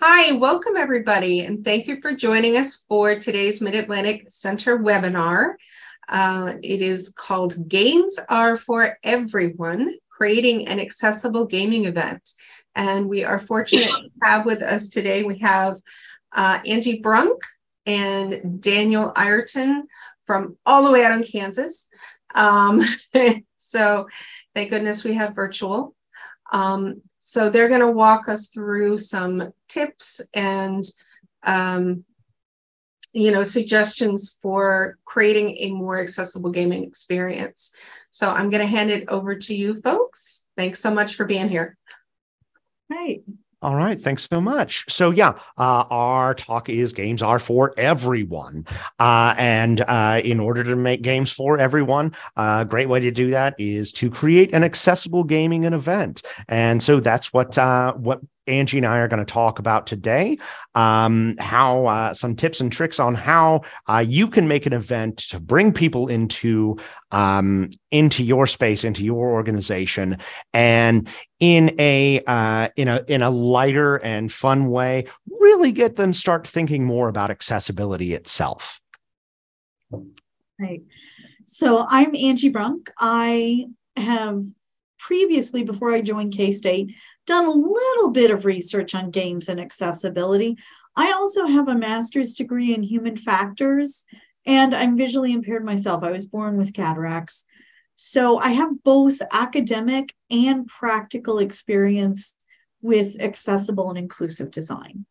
Hi, welcome everybody, and thank you for joining us for today's Mid Atlantic Center webinar. Uh, it is called Games Are for Everyone Creating an Accessible Gaming Event. And we are fortunate to have with us today, we have uh, Angie Brunk and Daniel Ireton from all the way out in Kansas. Um, so thank goodness we have virtual. Um, so they're going to walk us through some tips and um, you know suggestions for creating a more accessible gaming experience. So I'm going to hand it over to you folks. Thanks so much for being here. Right. All right, thanks so much. So yeah, uh, our talk is games are for everyone, uh, and uh, in order to make games for everyone, a great way to do that is to create an accessible gaming and event. And so that's what uh, what Angie and I are going to talk about today. Um, how uh, some tips and tricks on how uh, you can make an event to bring people into um, into your space, into your organization, and in a uh, in a in a lighter and fun way, really get them start thinking more about accessibility itself. Right. So I'm Angie Brunk. I have previously, before I joined K State, done a little bit of research on games and accessibility. I also have a master's degree in human factors, and I'm visually impaired myself. I was born with cataracts. So I have both academic and practical experience with accessible and inclusive design.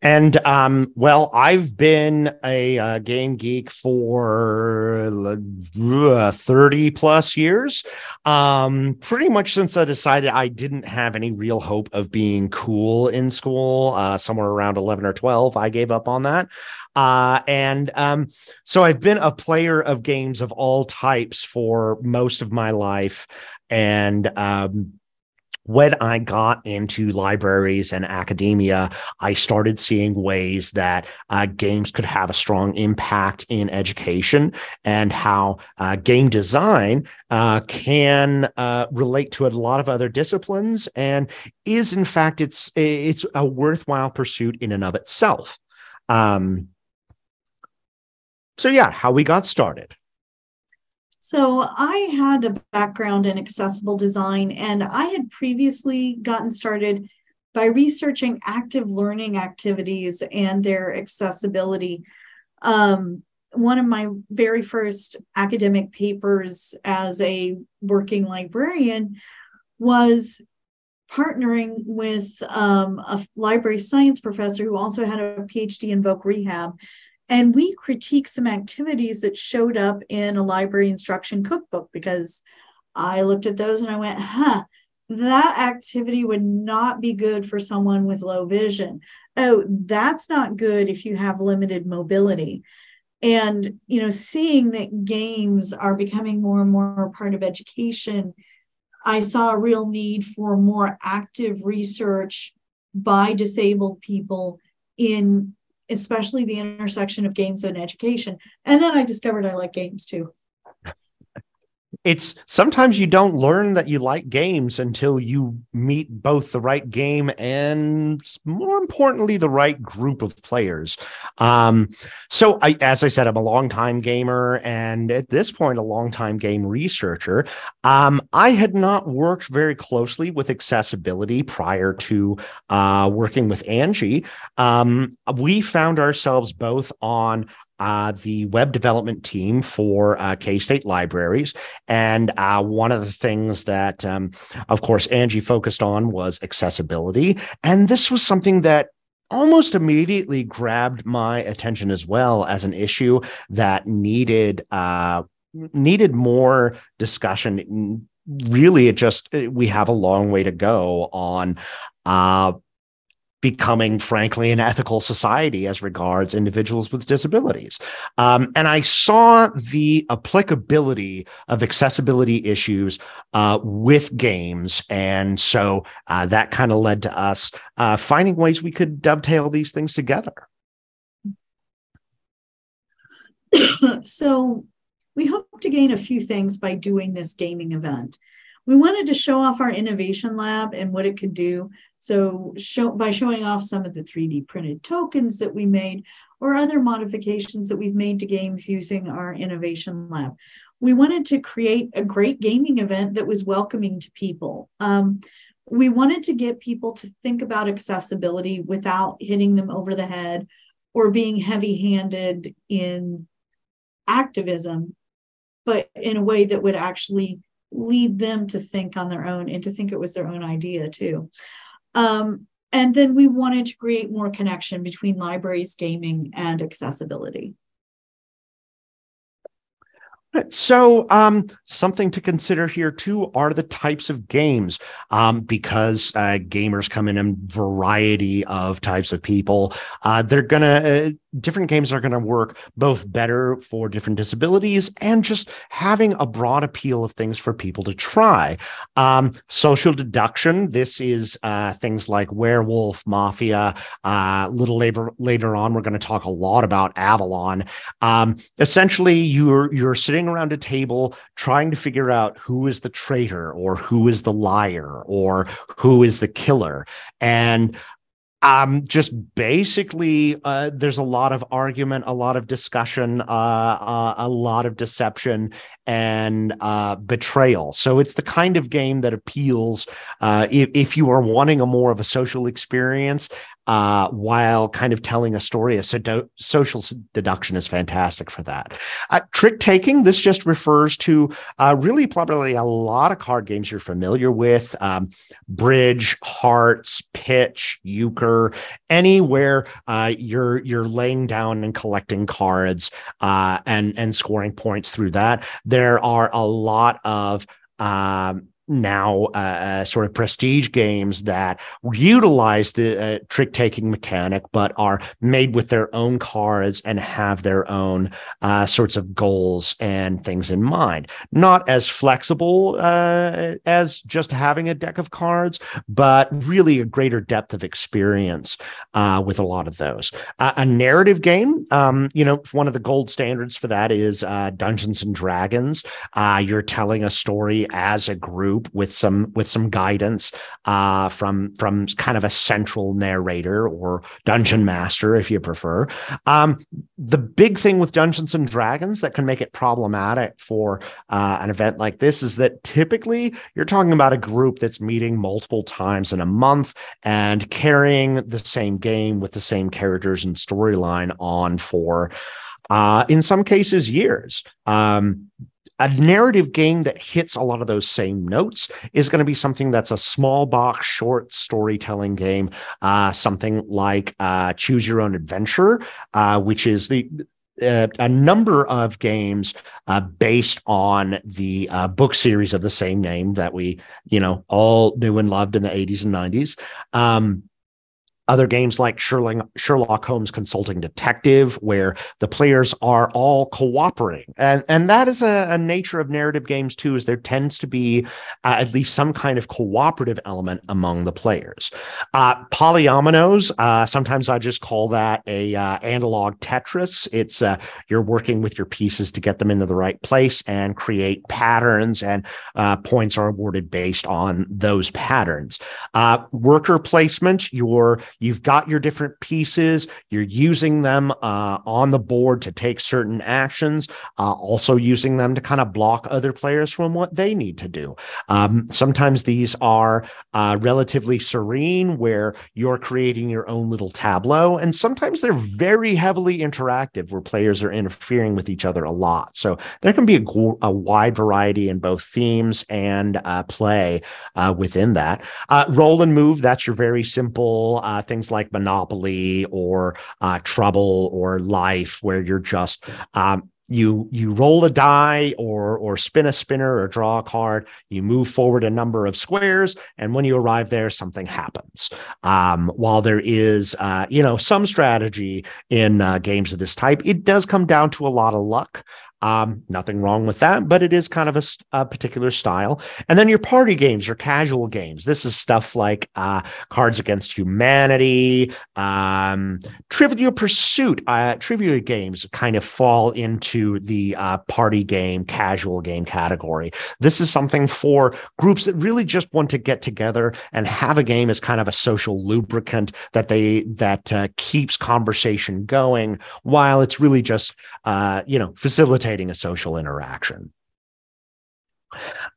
And um, well, I've been a uh, game geek for uh, 30 plus years. Um, pretty much since I decided I didn't have any real hope of being cool in school, uh, somewhere around 11 or 12, I gave up on that. Uh, and um, so I've been a player of games of all types for most of my life. And um, when I got into libraries and academia, I started seeing ways that uh, games could have a strong impact in education and how uh, game design uh, can uh, relate to a lot of other disciplines and is in fact it's it's a worthwhile pursuit in and of itself. Um, so yeah, how we got started. So I had a background in accessible design, and I had previously gotten started by researching active learning activities and their accessibility. Um, one of my very first academic papers as a working librarian was partnering with um, a library science professor who also had a PhD in voc rehab and we critiqued some activities that showed up in a library instruction cookbook because I looked at those and I went, huh, that activity would not be good for someone with low vision. Oh, that's not good if you have limited mobility. And, you know, seeing that games are becoming more and more part of education, I saw a real need for more active research by disabled people in especially the intersection of games and education. And then I discovered I like games too it's sometimes you don't learn that you like games until you meet both the right game and more importantly the right group of players. Um, so I, as i said i'm a longtime gamer and at this point a longtime game researcher. Um, i had not worked very closely with accessibility prior to uh, working with angie. Um, we found ourselves both on uh, the web development team for uh, K State Libraries. And uh, one of the things that, um, of course, Angie focused on was accessibility. And this was something that almost immediately grabbed my attention as well as an issue that needed uh, needed more discussion really it just we have a long way to go on uh, becoming, frankly, an ethical society as regards individuals with disabilities. Um, and I saw the applicability of accessibility issues uh, with games. And so uh, that kind of led to us uh, finding ways we could dovetail these things together. so we hope to gain a few things by doing this gaming event. We wanted to show off our innovation lab and what it could do. So show by showing off some of the 3D printed tokens that we made or other modifications that we've made to games using our innovation lab. We wanted to create a great gaming event that was welcoming to people. Um, we wanted to get people to think about accessibility without hitting them over the head or being heavy handed in activism, but in a way that would actually lead them to think on their own and to think it was their own idea too. Um, and then we wanted to create more connection between libraries, gaming, and accessibility. So, um, something to consider here too are the types of games, um, because uh, gamers come in a variety of types of people. Uh, they're gonna uh, different games are gonna work both better for different disabilities and just having a broad appeal of things for people to try. Um, social deduction. This is uh, things like Werewolf, Mafia. Uh, little later later on, we're going to talk a lot about Avalon. Um, essentially, you're you're sitting around a table trying to figure out who is the traitor or who is the liar or who is the killer. And um just basically uh there's a lot of argument a lot of discussion uh, uh a lot of deception and uh betrayal. So it's the kind of game that appeals uh if, if you are wanting a more of a social experience uh, while kind of telling a story. A so social deduction is fantastic for that. Uh, trick taking, this just refers to uh, really probably a lot of card games you're familiar with um, bridge, hearts, pitch, euchre, anywhere uh, you're you're laying down and collecting cards uh, and and scoring points through that. There are a lot of um, now uh, uh, sort of prestige games that utilize the uh, trick taking mechanic, but are made with their own cards and have their own uh, sorts of goals and things in mind. Not as flexible uh, as just having a deck of cards, but really a greater depth of experience uh, with a lot of those. a narrative game, um, you know, one of the gold standards for that is Dungeons and Dragons. you're telling a story as a group group with some with some guidance uh, from from kind of a central narrator or dungeon master, if you prefer. Um, the big thing with Dungeons and Dragons that can make it problematic for uh, an event like this is that typically you're talking about a group that's meeting multiple times in a month and carrying the same game with the same characters and storyline on for uh, in some cases years. Um, a narrative game that hits a lot of those same notes is going to be something that's a small box short storytelling game uh, something like uh, choose your own adventure uh, which is the uh, a number of games uh, based on the uh, book series of the same name that we, you know, all knew and loved in the 80s and 90s. Um, other games like Sherlock, Holmes Consulting Detective, where the players are all cooperating. And, and that is a, a nature of narrative games too, is there tends to be uh, at least some kind of cooperative element among the players. Uh, polyominoes, uh, sometimes I just call that a uh, analog Tetris. It's uh, you're working with your pieces to get them into the right place and create patterns and uh, points are awarded based on those patterns. worker placement, you're You've got your different pieces. You're using them uh, on the board to take certain actions, uh, also using them to kind of block other players from what they need to do. Um, sometimes these are uh, relatively serene, where you're creating your own little tableau, and sometimes they're very heavily interactive, where players are interfering with each other a lot. So there can be a, a wide variety in both themes and uh, play uh, within that. Uh, roll and move, that's your very simple things like Monopoly or uh, Trouble or Life, where you're just um, you you roll a die or or spin a spinner or draw a card you move forward a number of squares and when you arrive there something happens. Um, while there is uh, you know some strategy in uh, games of this type it does come down to a lot of luck Um, nothing wrong with that, but it is kind of a, a, particular style. And then your party games, your casual games. This is stuff like uh, Cards Against Humanity, um, Trivial Pursuit. Uh, trivia games kind of fall into the uh, party game, casual game category. This is something for groups that really just want to get together and have a game as kind of a social lubricant that they that uh, keeps conversation going while it's really just uh, you know facilitating a social interaction.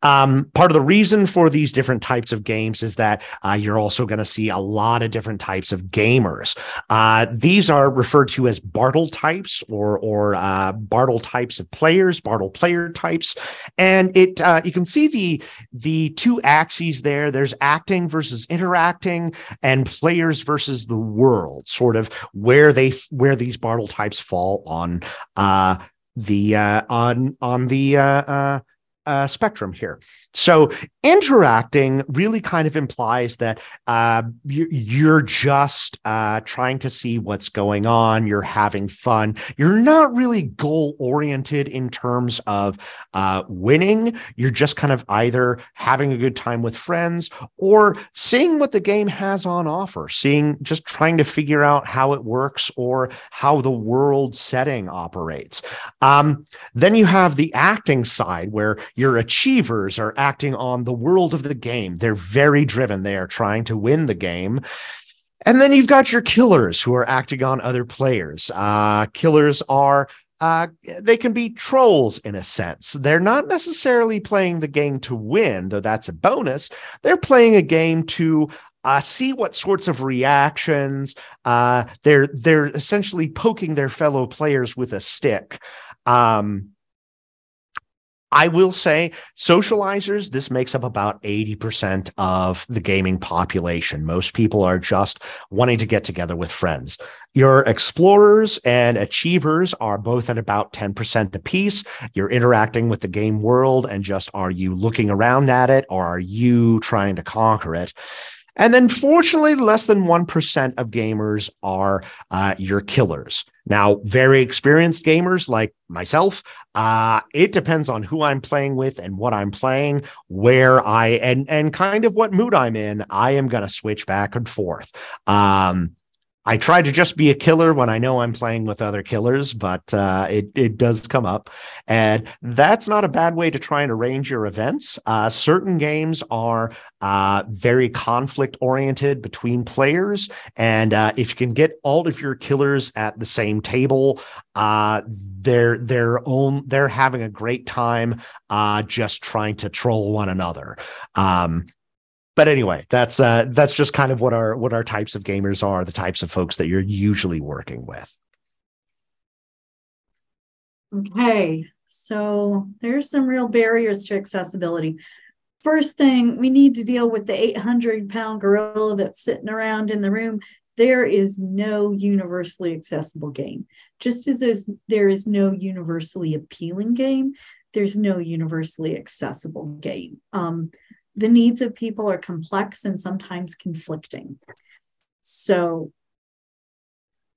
Um, part of the reason for these different types of games is that uh, you're also going to see a lot of different types of gamers. Uh, these are referred to as Bartle types or or uh, Bartle types of players, Bartle player types, and it uh, you can see the the two axes there. There's acting versus interacting, and players versus the world. Sort of where they where these Bartle types fall on uh, the uh, on on the uh, spectrum here. So interacting really kind of implies that uh, you're just uh, trying to see what's going on. You're having fun. You're not really goal oriented in terms of uh, winning. You're just kind of either having a good time with friends or seeing what the game has on offer, seeing just trying to figure out how it works or how the world setting operates. Um, then you have the acting side where your achievers are acting on the world of the game. They're very driven. They are trying to win the game. And then you've got your killers who are acting on other players. Uh, killers are uh, they can be trolls in a sense. They're not necessarily playing the game to win, though that's a bonus. They're playing a game to uh, see what sorts of reactions. Uh, they're they're essentially poking their fellow players with a stick. Um, I will say socializers, this makes up about 80% of the gaming population. Most people are just wanting to get together with friends. Your explorers and achievers are both at about 10% apiece. You're interacting with the game world and just are you looking around at it or are you trying to conquer it? And then, fortunately, less than 1% of gamers are uh, your killers. Now, very experienced gamers like myself, uh, it depends on who I'm playing with and what I'm playing, where I and and kind of what mood I'm in. I am going to switch back and forth. Um, I try to just be a killer when I know I'm playing with other killers, but uh, it it does come up, and that's not a bad way to try and arrange your events. Uh, certain games are uh, very conflict oriented between players, and uh, if you can get all of your killers at the same table, uh, they're their own they're having a great time uh, just trying to troll one another. Um, but anyway, that's uh, that's just kind of what our what our types of gamers are, the types of folks that you're usually working with. Okay, so there's some real barriers to accessibility. First thing, we need to deal with the 800 pound gorilla that's sitting around in the room. There is no universally accessible game. Just as there is no universally appealing game, there's no universally accessible game. Um, the needs of people are complex and sometimes conflicting. So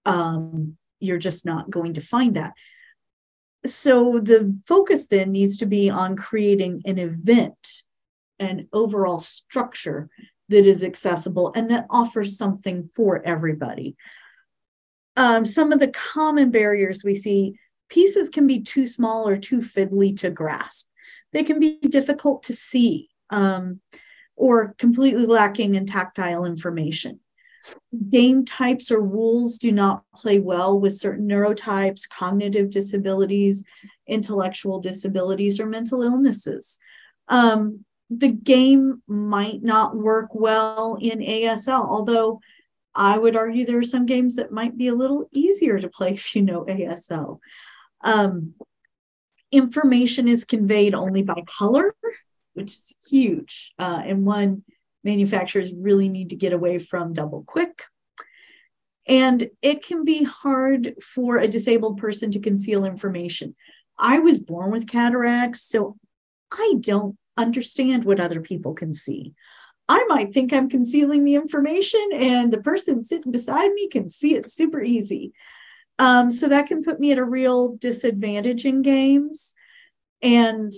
um, you're just not going to find that. So the focus then needs to be on creating an event, an overall structure that is accessible and that offers something for everybody. Um, some of the common barriers we see pieces can be too small or too fiddly to grasp. They can be difficult to see um, or completely lacking in tactile information. Game types or rules do not play well with certain neurotypes, cognitive disabilities, intellectual disabilities, or mental illnesses. Um, the game might not work well in ASL, although I would argue there are some games that might be a little easier to play if you know ASL. Um, information is conveyed only by color which is huge. Uh, and one, manufacturers really need to get away from double quick. And it can be hard for a disabled person to conceal information. I was born with cataracts, so I don't understand what other people can see. I might think I'm concealing the information, and the person sitting beside me can see it super easy. Um, so that can put me at a real disadvantage in games. And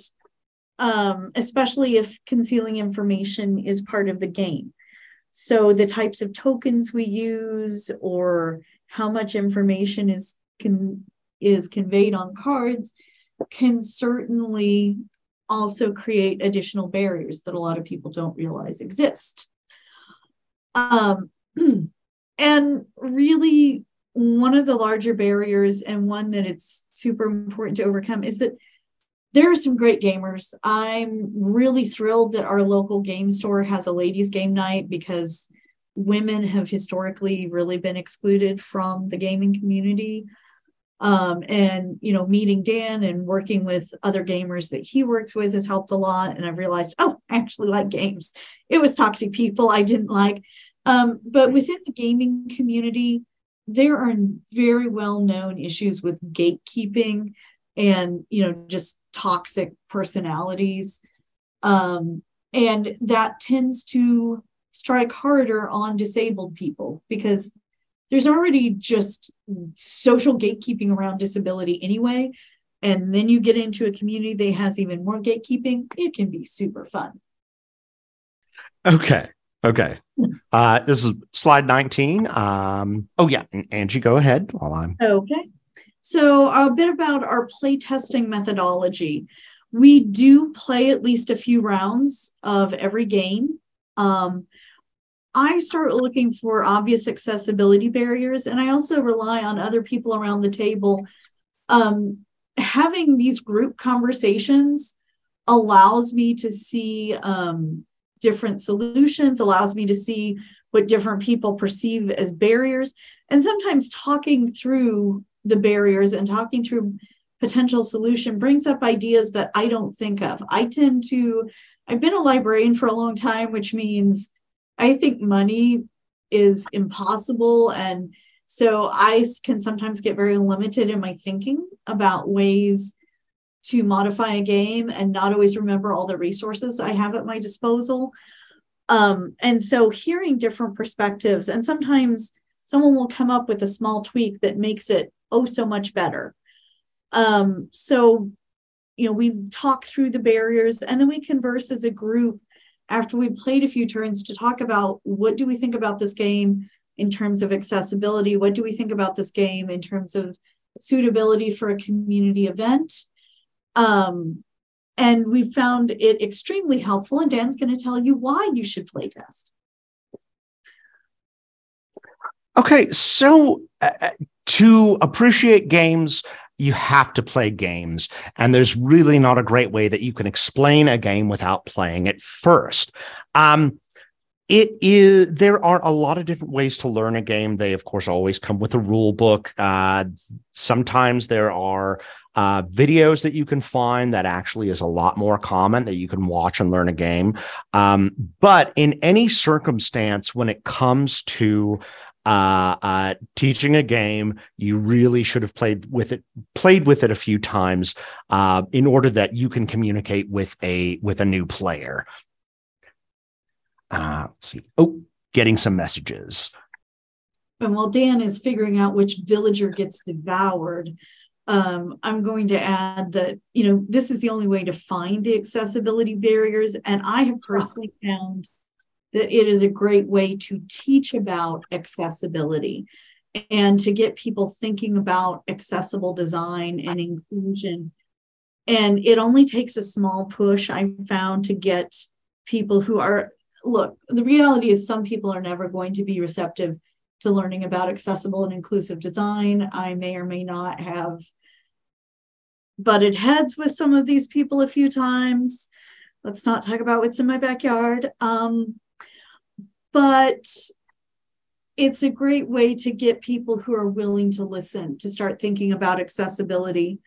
um, especially if concealing information is part of the game. So the types of tokens we use or how much information is can is conveyed on cards can certainly also create additional barriers that a lot of people don't realize exist. Um, and really, one of the larger barriers and one that it's super important to overcome is that there are some great gamers. I'm really thrilled that our local game store has a ladies' game night because women have historically really been excluded from the gaming community. Um, and you know, meeting Dan and working with other gamers that he works with has helped a lot. And I've realized, oh, I actually like games. It was toxic people I didn't like. Um, but within the gaming community, there are very well known issues with gatekeeping and you know just toxic personalities. Um, and that tends to strike harder on disabled people because there's already just social gatekeeping around disability anyway. And then you get into a community that has even more gatekeeping it can be super fun. Okay okay. Uh this is slide 19 um oh yeah angie go ahead while i'm okay so, a bit about our playtesting methodology. We do play at least a few rounds of every game. Um, I start looking for obvious accessibility barriers, and I also rely on other people around the table. Um, having these group conversations allows me to see um, different solutions, allows me to see what different people perceive as barriers, and sometimes talking through the barriers and talking through potential solution brings up ideas that I don't think of. I tend to, I've been a librarian for a long time, which means I think money is impossible. And so I can sometimes get very limited in my thinking about ways to modify a game and not always remember all the resources I have at my disposal. Um, and so hearing different perspectives, and sometimes someone will come up with a small tweak that makes it oh so much better. Um, so, you know, we talk through the barriers and then we converse as a group after we played a few turns to talk about what do we think about this game in terms of accessibility? What do we think about this game in terms of suitability for a community event? Um, and we found it extremely helpful. And Dan's going to tell you why you should play test. Okay, so uh, uh to appreciate games, you have to play games. And there's really not a great way that you can explain a game without playing it first. Um, it is there are a lot of different ways to learn a game they of course always come with a rule book uh, sometimes there are uh, videos that you can find that actually is a lot more common that you can watch and learn a game um, but in any circumstance when it comes to uh, uh, teaching a game, you really should have played with it, played with it a few times, uh, in order that you can communicate with a with a new player. Uh, let's see. Oh, getting some messages. And while Dan is figuring out which villager gets devoured, um, I'm going to add that you know this is the only way to find the accessibility barriers, and I have personally found that it is a great way to teach about accessibility and to get people thinking about accessible design and inclusion. And it only takes a small push, I found, to get people who are, look, the reality is some people are never going to be receptive to learning about accessible and inclusive design. I may or may not have butted heads with some of these people a few times. Let's not talk about what's in my backyard. Um, but it's a great way to get people who are willing to listen to start thinking about accessibility.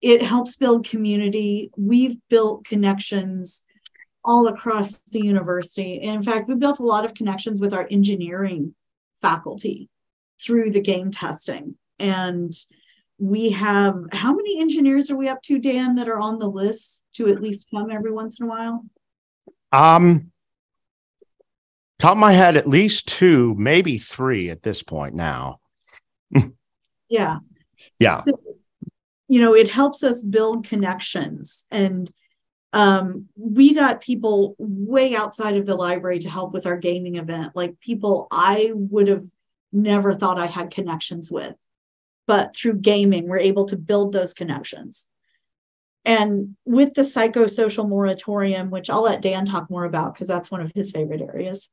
It helps build community. We've built connections all across the university. And in fact, we built a lot of connections with our engineering faculty through the game testing. And we have how many engineers are we up to, Dan, that are on the list to at least come every once in a while? Um, Top of my head, at least two, maybe three at this point now. Yeah. Yeah. So, you know, it helps us build connections. And um, we got people way outside of the library to help with our gaming event, like people I would have never thought I had connections with. But through gaming, we're able to build those connections. And with the psychosocial moratorium, which I'll let Dan talk more about because that's one of his favorite areas.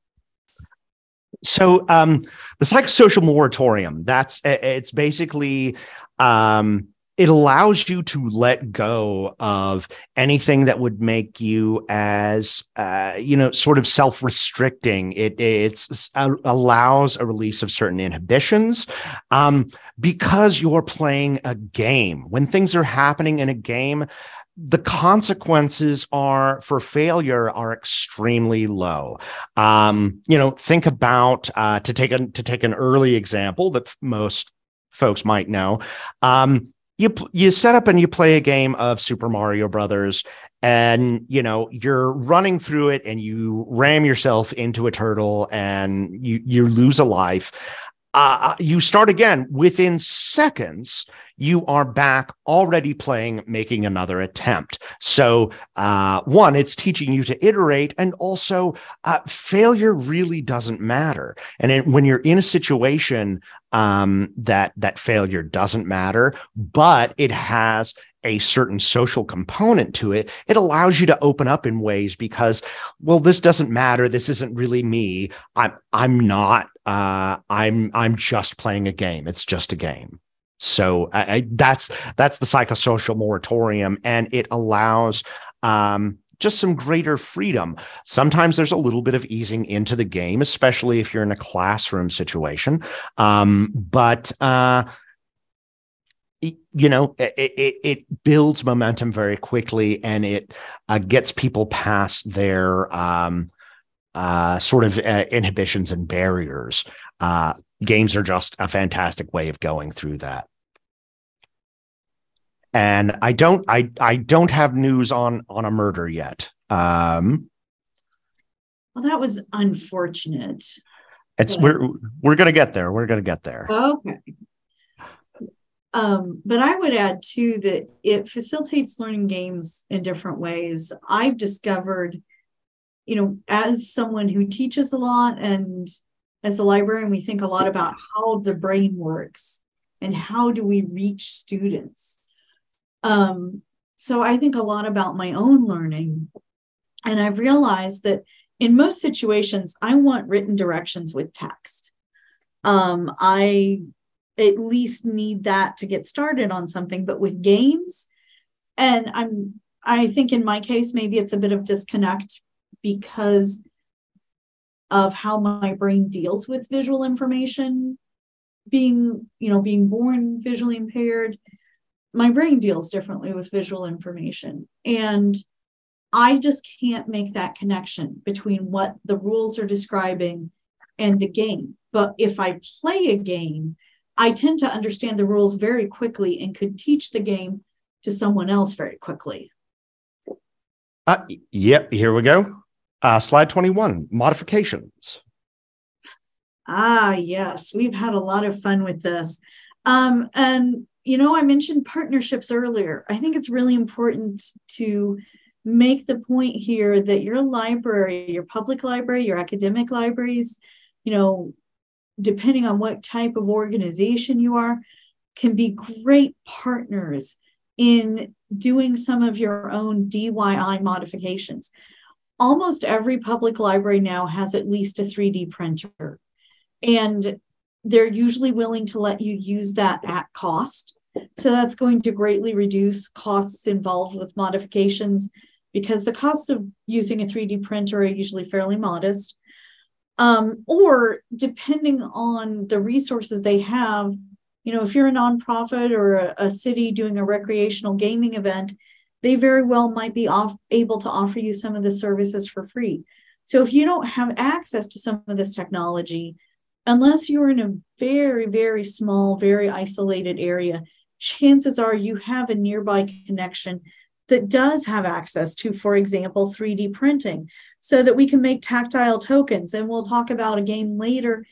So um, the psychosocial moratorium, that's it's basically um, it allows you to let go of anything that would make you as uh, you know sort of self-restricting. It it's uh, allows a release of certain inhibitions um, because you're playing a game. When things are happening in a game the consequences are for failure are extremely low. Um, you know, think about uh, to take a to take an early example that most folks might know. Um, you you set up and you play a game of Super Mario Brothers, and you know you're running through it, and you ram yourself into a turtle, and you you lose a life. Uh, you start again within seconds you are back already playing, making another attempt. So, uh, one, it's teaching you to iterate, and also uh, failure really doesn't matter. And it, when you're in a situation um, that that failure doesn't matter, but it has a certain social component to it, it allows you to open up in ways because, well, this doesn't matter. This isn't really me. I'm I'm not. Uh, I'm I'm just playing a game. It's just a game. So I, I, that's that's the psychosocial moratorium, and it allows um, just some greater freedom. Sometimes there's a little bit of easing into the game, especially if you're in a classroom situation. Um, but uh, you know, it, it, it, builds momentum very quickly, and it uh, gets people past their um, uh, sort of uh, inhibitions and barriers. Games are just a fantastic way of going through that. And i don't i i don't have news on on a murder yet. Um well that was unfortunate. It's but... we're we're gonna get there. We're gonna get there. Okay. Um, but I would add too that it facilitates learning games in different ways. I've discovered, you know, as someone who teaches a lot and as a librarian, we think a lot about how the brain works and how do we reach students. Um, so I think a lot about my own learning. And I've realized that in most situations, I want written directions with text. Um, I at least need that to get started on something, but with games, and I'm I think in my case, maybe it's a bit of disconnect because of how my brain deals with visual information being you know being born visually impaired my brain deals differently with visual information. And i just can't make that connection between what the rules are describing and the game. But if i play a game i tend to understand the rules very quickly and could teach the game to someone else very quickly. Uh, yep here we go uh, slide 21 modifications. Ah, yes, we've had a lot of fun with this. Um, and, you know, I mentioned partnerships earlier. I think it's really important to make the point here that your library, your public library, your academic libraries, you know, depending on what type of organization you are, can be great partners in doing some of your own DIY modifications almost every public library now has at least a 3D printer. And they're usually willing to let you use that at cost. So that's going to greatly reduce costs involved with modifications because the costs of using a 3D printer are usually fairly modest. Um, or depending on the resources they have, you know, if you're a nonprofit or a, a city doing a recreational gaming event, they very well might be off, able to offer you some of the services for free. So if you don't have access to some of this technology, unless you're in a very, very small, very isolated area, chances are you have a nearby connection that does have access to, for example, 3D printing, so that we can make tactile tokens. And we'll talk about a game later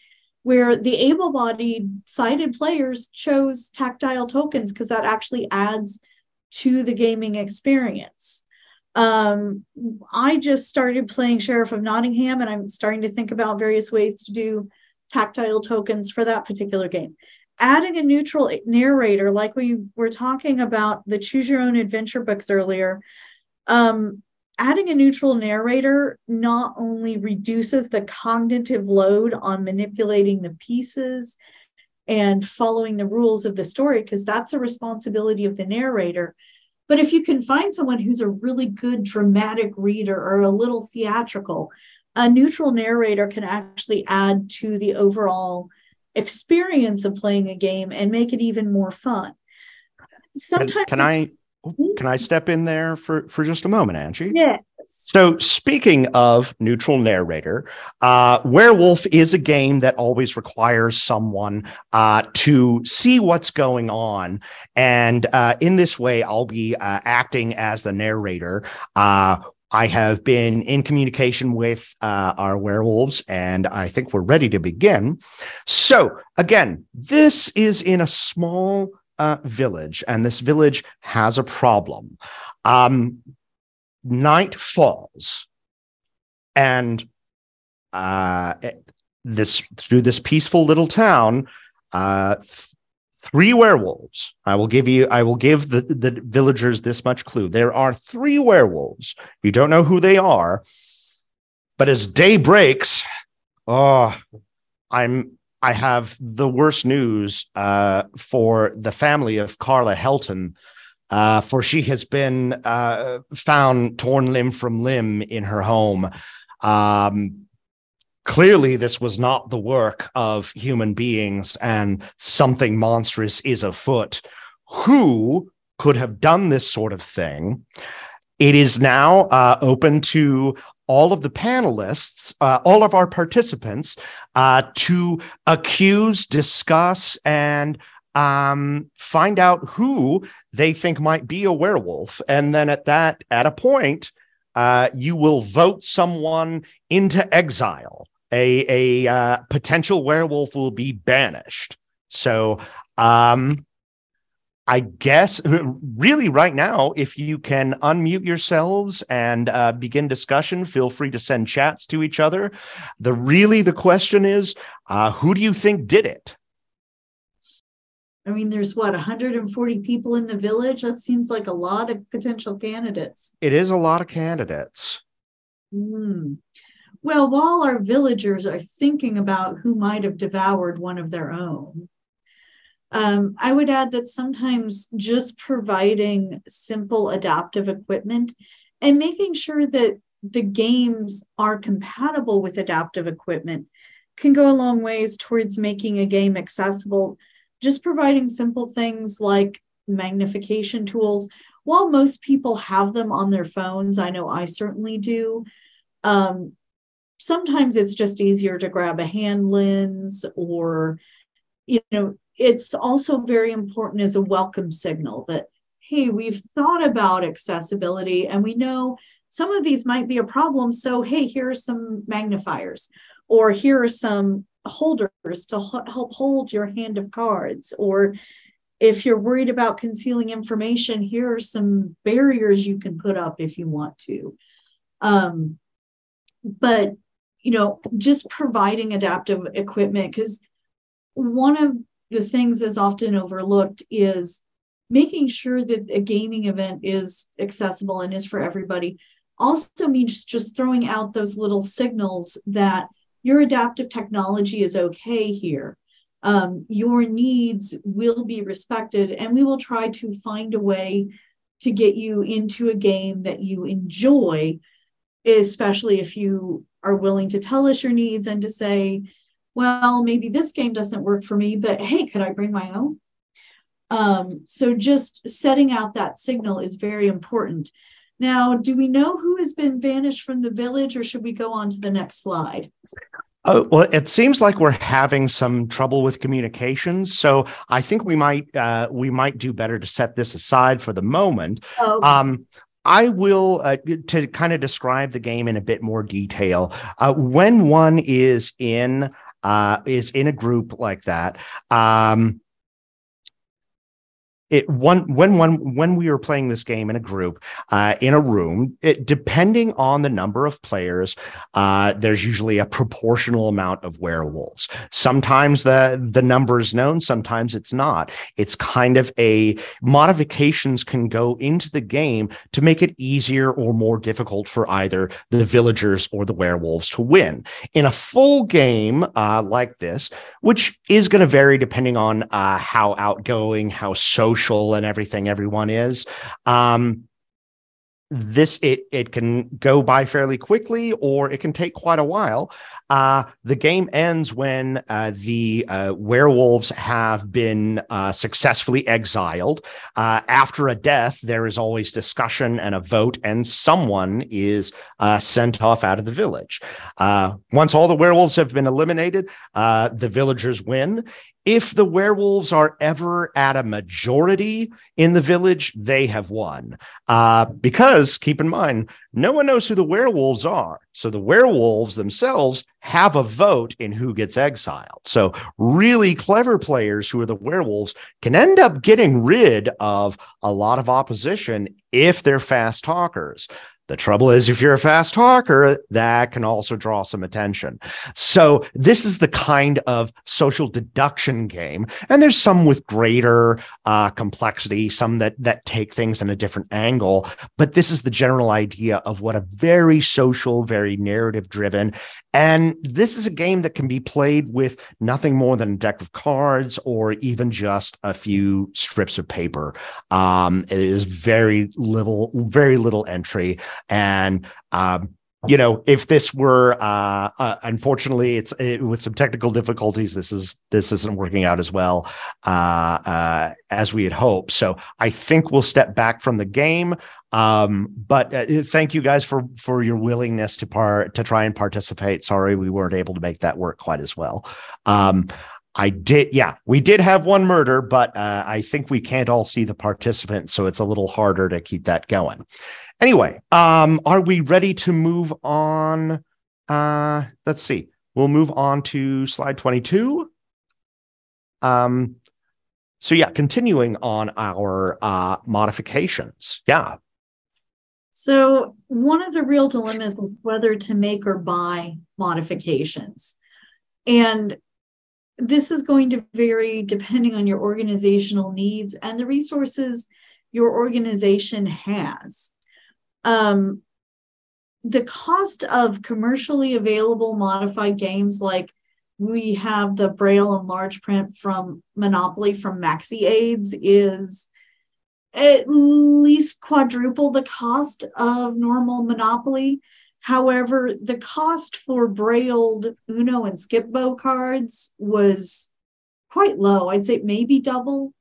where the able bodied sighted players chose tactile tokens because that actually adds to the gaming experience. Um, I just started playing Sheriff of Nottingham and I'm starting to think about various ways to do tactile tokens for that particular game. Adding a neutral narrator, like we were talking about the choose your own adventure books earlier, um, adding a neutral narrator not only reduces the cognitive load on manipulating the pieces and following the rules of the story, because that's a responsibility of the narrator. But if you can find someone who's a really good dramatic reader or a little theatrical, a neutral narrator can actually add to the overall experience of playing a game and make it even more fun. Sometimes can, can I can I step in there for, for just a moment, Angie? Yes. So, speaking of neutral narrator, uh, Werewolf is a game that always requires someone uh, to see what's going on. And uh, in this way, I'll be uh, acting as the narrator. Uh, I have been in communication with uh, our werewolves, and I think we're ready to begin. So, again, this is in a small uh, village, and this village has a problem. Um, night falls, and uh, this through this peaceful little town, uh, th- three werewolves. I will give you. I will give the the villagers this much clue. There are three werewolves. You don't know who they are, but as day breaks, oh, I'm I have the worst news uh, for the family of Carla Helton, uh, for she has been uh, found torn limb from limb in her home. Um, clearly, this was not the work of human beings, and something monstrous is afoot. Who could have done this sort of thing? It is now uh, open to all of the panelists, uh, all of our participants, uh, to accuse, discuss, and um, find out who they think might be a werewolf. And then at that, at a point, uh, you will vote someone into exile. A, a uh, potential werewolf will be banished. So um, I guess really right now, if you can unmute yourselves and uh, begin discussion, feel free to send chats to each other. The really the question is, uh, who do you think did it? I mean, there's what 140 people in the village. That seems like a lot of potential candidates. It is a lot of candidates. Mm. Well, while our villagers are thinking about who might have devoured one of their own, um, I would add that sometimes just providing simple adaptive equipment and making sure that the games are compatible with adaptive equipment can go a long ways towards making a game accessible. Just providing simple things like magnification tools. While most people have them on their phones, I know I certainly do. Um, sometimes it's just easier to grab a hand lens or you know it's also very important as a welcome signal that, hey, we've thought about accessibility and we know some of these might be a problem. So, hey, here are some magnifiers, or here are some holders to help hold your hand of cards, or if you're worried about concealing information, here are some barriers you can put up if you want to. Um, but you know, just providing adaptive equipment because one of the things that's often overlooked is making sure that a gaming event is accessible and is for everybody also means just throwing out those little signals that your adaptive technology is okay here. Um, your needs will be respected, and we will try to find a way to get you into a game that you enjoy, especially if you are willing to tell us your needs and to say, well, maybe this game doesn't work for me, but hey, could I bring my own? Um, so just setting out that signal is very important. Now, do we know who has been banished from the village, or should we go on to the next slide? Oh, well, it seems like we're having some trouble with communications, so I think we might uh, we might do better to set this aside for the moment. Oh, okay. um, I will uh, to kind of describe the game in a bit more detail. Uh, when one is in uh, is in a group like that. Um, it one when one when we were playing this game in a group uh, in a room it, depending on the number of players uh, there's usually a proportional amount of werewolves. Sometimes the the number is known sometimes it's not. It's kind of a modifications can go into the game to make it easier or more difficult for either the villagers or the werewolves to win. In a full game uh, like this which is going to vary depending on uh, how outgoing how social social and everything everyone is. Um, this it it can go by fairly quickly or it can take quite a while. Uh, the game ends when uh, the uh, werewolves have been uh, successfully exiled. Uh, after a death there is always discussion and a vote and someone is uh, sent off out of the village. Once all the werewolves have been eliminated the villagers win. If the werewolves are ever at a majority in the village, they have won. Uh, because keep in mind, no one knows who the werewolves are. So the werewolves themselves have a vote in who gets exiled. So really clever players who are the werewolves can end up getting rid of a lot of opposition if they're fast talkers. The trouble is, if you're a fast talker, that can also draw some attention. So, this is the kind of social deduction game. And there's some with greater uh, complexity, some that, that take things in a different angle. But this is the general idea of what a very social, very narrative driven, and this is a game that can be played with nothing more than a deck of cards or even just a few strips of paper. Um, it is very little, very little entry. And um, you know if this were uh, uh unfortunately it's it, with some technical difficulties this is this isn't working out as well uh, uh, as we had hoped. So i think we'll step back from the game um, but uh, thank you guys for for your willingness to par to try and participate. Sorry we weren't able to make that work quite as well. Um, I did, yeah, we did have one murder, but uh, I think we can't all see the participants, so it's a little harder to keep that going. Anyway, um, are we ready to move on? Uh, let's see. We'll move on to slide 22. Um, so yeah, continuing on our uh, modifications. Yeah. So one of the real dilemmas is whether to make or buy modifications. And this is going to vary depending on your organizational needs and the resources your organization has. Um, the cost of commercially available modified games like we have the braille and large print from monopoly from maxi aids is at least quadruple the cost of normal monopoly. However the cost for brailled uno and skip-bo cards was quite low. I'd say maybe double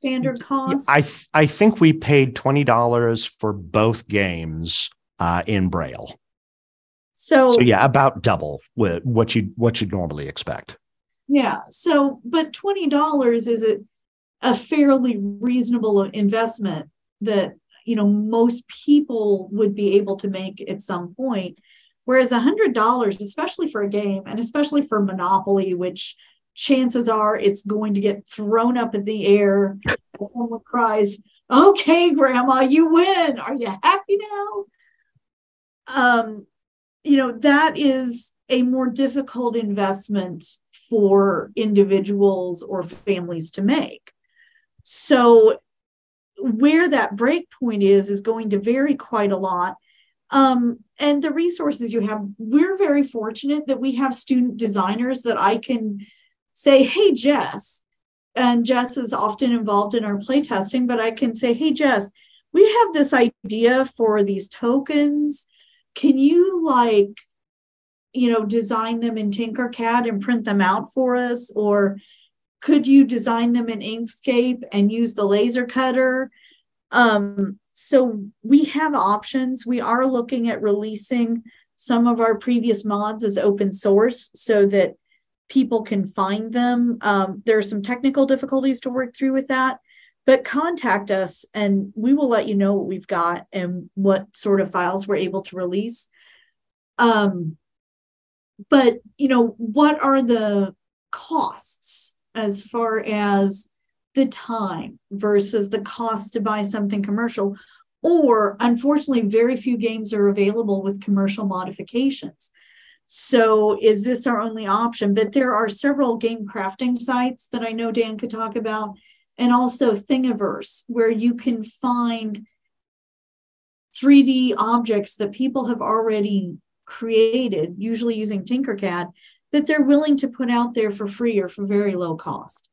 standard cost? I th- I think we paid twenty dollars for both games uh, in Braille. So, so yeah, about double what what you what you'd normally expect. Yeah. So, but twenty dollars is a, a fairly reasonable investment that you know most people would be able to make at some point. Whereas a hundred dollars, especially for a game, and especially for Monopoly, which chances are it's going to get thrown up in the air. Someone cries, Okay, grandma, you win. Are you happy now? Um, you know, that is a more difficult investment for individuals or families to make. So, where that break point is, is going to vary quite a lot. Um, and the resources you have, we're very fortunate that we have student designers that I can say, hey, Jess, and Jess is often involved in our playtesting, but I can say, hey, Jess, we have this idea for these tokens. Can you like, you know, design them in Tinkercad and print them out for us? Or could you design them in Inkscape and use the laser cutter? Um, so we have options. We are looking at releasing some of our previous mods as open source so that people can find them. Um, there are some technical difficulties to work through with that, but contact us and we will let you know what we've got and what sort of files we're able to release. Um, but you know what are the costs as far as the time versus the cost to buy something commercial or unfortunately very few games are available with commercial modifications so is this our only option but there are several game crafting sites that i know dan could talk about and also thingiverse where you can find 3d objects that people have already created usually using tinkercad that they're willing to put out there for free or for very low cost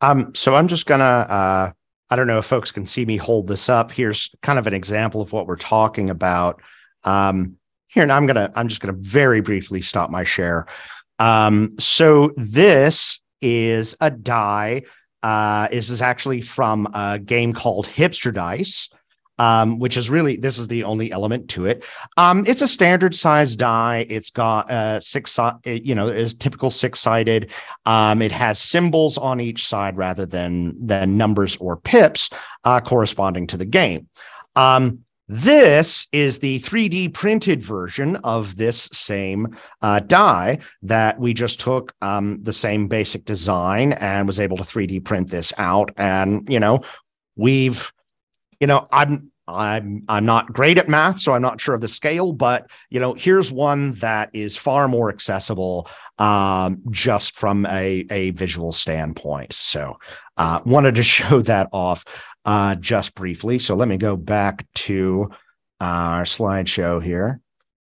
um, so I'm just gonna uh, I don't know if folks can see me hold this up. Here's kind of an example of what we're talking about. Um, here, and I'm gonna I'm just gonna very briefly stop my share. Um, so this is a die. Uh, this is actually from a game called Hipster Dice um, which is really this is the only element to it. Um, it's a standard size die. It's got uh, six, you know, is typical six sided. Um, it has symbols on each side rather than than numbers or pips uh, corresponding to the game. Um, this is the 3D printed version of this same uh, die that we just took um, the same basic design and was able to 3D print this out. And, you know, we've you know, I'm I'm I'm not great at math, so I'm not sure of the scale, but you know, here's one that is far more accessible um, just from a, a visual standpoint. So uh, wanted to show that off uh, just briefly. So let me go back to our slideshow here.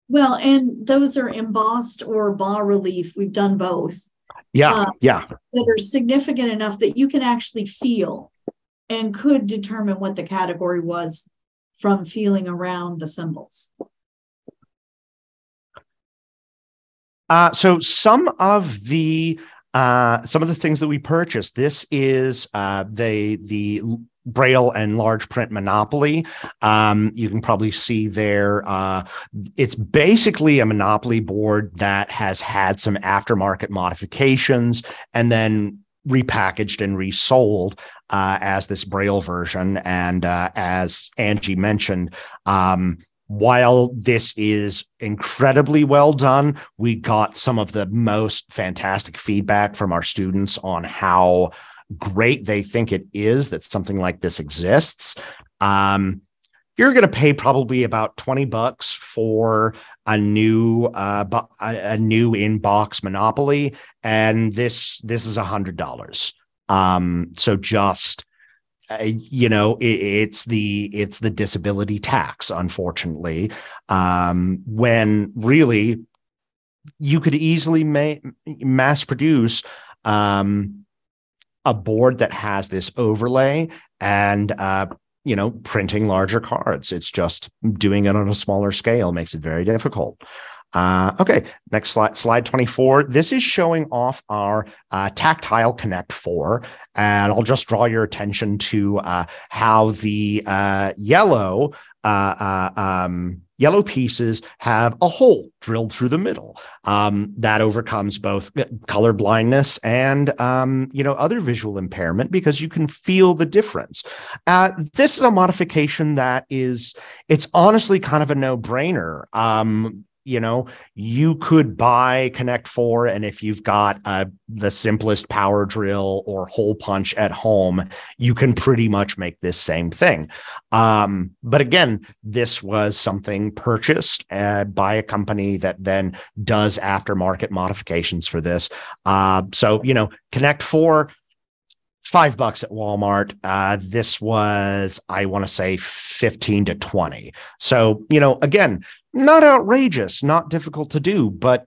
Well, and those are embossed or bas relief. We've done both. Yeah, uh, yeah. That are significant enough that you can actually feel and could determine what the category was from feeling around the symbols? Uh, so some of the uh, some of the things that we purchased. This is uh, the the Braille and large print Monopoly. Um, you can probably see there. Uh, it's basically a Monopoly board that has had some aftermarket modifications and then repackaged and resold uh, as this Braille version. And uh, as Angie mentioned, um, while this is incredibly well done, we got some of the most fantastic feedback from our students on how great they think it is that something like this exists. Um, you're going to pay probably about 20 bucks for a new uh, a new inbox monopoly and this this is a hundred dollars um so just uh, you know it, it's the it's the disability tax unfortunately um when really you could easily ma- mass produce um a board that has this overlay and uh you know, printing larger cards. It's just doing it on a smaller scale makes it very difficult. Uh, okay, next slide, slide 24. This is showing off our uh, Tactile Connect 4. And I'll just draw your attention to uh, how the uh, yellow uh, uh, um, yellow pieces have a hole drilled through the middle. Um, that overcomes both color blindness and um, you know other visual impairment because you can feel the difference. Uh, this is a modification that is it's honestly kind of a no brainer. Um, you know you could buy connect 4 and if you've got uh, the simplest power drill or hole punch at home you can pretty much make this same thing. Um, but again this was something purchased uh, by a company that then does aftermarket modifications for this. Uh, so you know connect 4 five bucks at Walmart. Uh, this was, I want to say, 15 to 20. So, you know, again, not outrageous, not difficult to do. But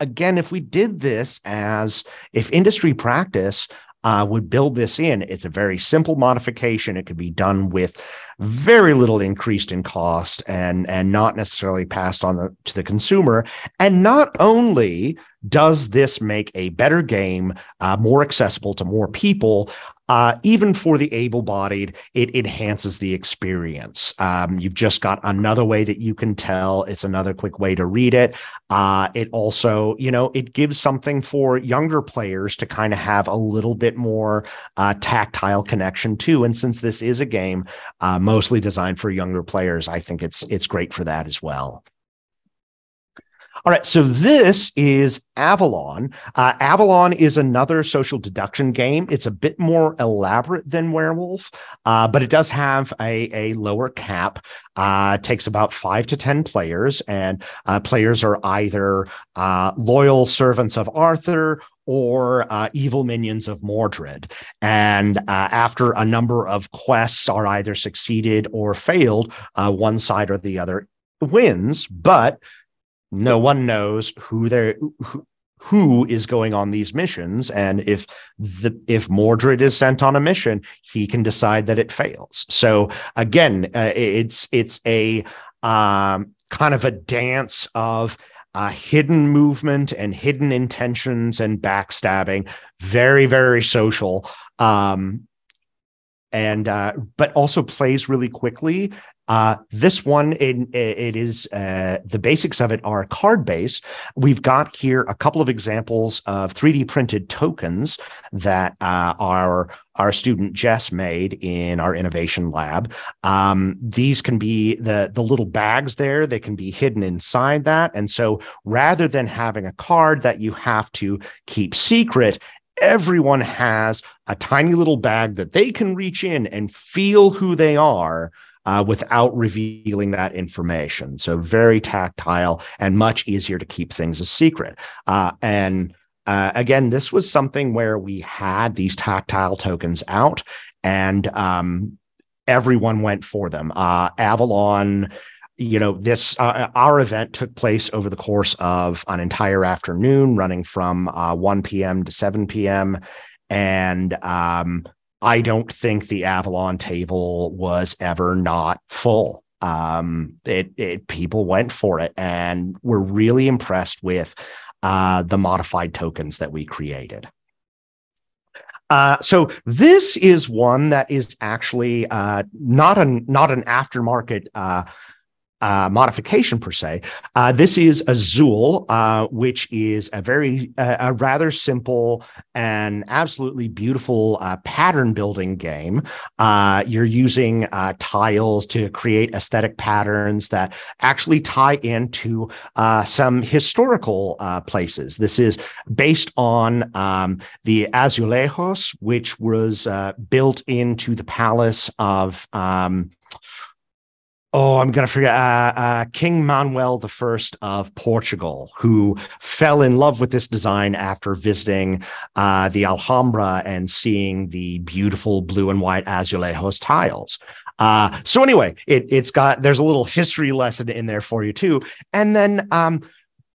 again, if we did this as if industry practice uh, would build this in, it's a very simple modification. It could be done with very little increased in cost and and not necessarily passed on the, to the consumer. And not only does this make a better game uh, more accessible to more people, uh, even for the able-bodied, it enhances the experience. Um, you've just got another way that you can tell. It's another quick way to read it. Uh, it also, you know, it gives something for younger players to kind of have a little bit more uh, tactile connection too. And since this is a game uh, mostly designed for younger players, I think it's it's great for that as well. All right, so this is Avalon. Uh, Avalon is another social deduction game. It's a bit more elaborate than Werewolf, uh, but it does have a, a lower cap. Uh, takes about five to 10 players, and uh, players are either uh, loyal servants of Arthur or uh, evil minions of Mordred. And uh, after a number of quests are either succeeded or failed, uh, one side or the other wins. But no one knows who they're who, who is going on these missions and if the if mordred is sent on a mission he can decide that it fails. So again uh, it's it's a um, kind of a dance of uh, hidden movement and hidden intentions and backstabbing. Very very social. Um, and uh, but also plays really quickly uh, this one, it, it is uh, the basics of it are card base. We've got here a couple of examples of 3D printed tokens that uh, our our student Jess made in our innovation lab. Um, these can be the the little bags there; they can be hidden inside that. And so, rather than having a card that you have to keep secret, everyone has a tiny little bag that they can reach in and feel who they are uh, without revealing that information. So very tactile and much easier to keep things a secret. Uh, and uh, again, this was something where we had these tactile tokens out, and um, everyone went for them. Uh, Avalon you know this uh, our event took place over the course of an entire afternoon running from uh, 1 p.m to 7 p.m and um, I don't think the Avalon table was ever not full. Um, it, it people went for it and were really impressed with uh, the modified tokens that we created. Uh, so this is one that is actually uh, not an not an aftermarket uh, modification per se. Uh, this is Azul, uh, which is a very uh, a rather simple and absolutely beautiful uh, pattern building game. Uh, you're using tiles to create aesthetic patterns that actually tie into some historical places. This is based on um, the azulejos, which was built into the palace of. Um, oh, I'm going to forget uh, uh, King Manuel I of Portugal, who fell in love with this design after visiting uh, the Alhambra and seeing the beautiful blue and white azulejos tiles. Uh, so anyway, it, has got there's a little history lesson in there for you too, and then um,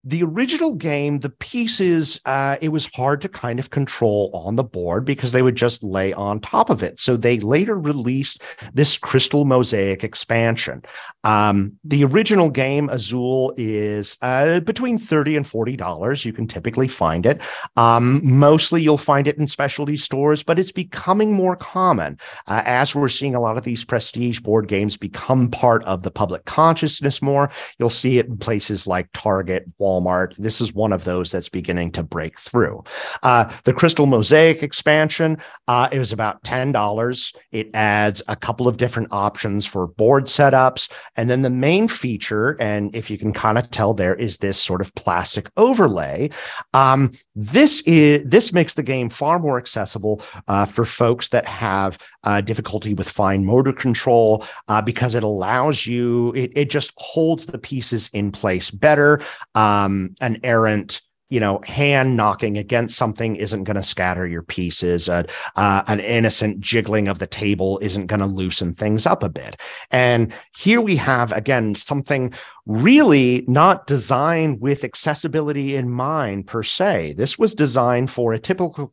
the original game, the pieces, uh, it was hard to kind of control on the board because they would just lay on top of it. So they later released this Crystal Mosaic expansion. Um, the original game, Azul, is uh, between 30 and forty dollars. You can typically find it. Um, mostly, you'll find it in specialty stores, but it's becoming more common uh, as we're seeing a lot of these prestige board games become part of the public consciousness more. You'll see it in places like Target. Walmart, Walmart. This is one of those that's beginning to break through. Uh, the Crystal Mosaic expansion, uh, it was about $10. It adds a couple of different options for board setups. And then the main feature, and if you can kind of tell there, is this sort of plastic overlay. Um, this is this makes the game far more accessible uh, for folks that have uh, difficulty with fine motor control uh, because it allows you, it, it just holds the pieces in place better. Uh, um, an errant you know, hand knocking against something isn't going to scatter your pieces. Uh, uh, an innocent jiggling of the table isn't going to loosen things up a bit. And here we have, again, something really not designed with accessibility in mind per se. This was designed for a typical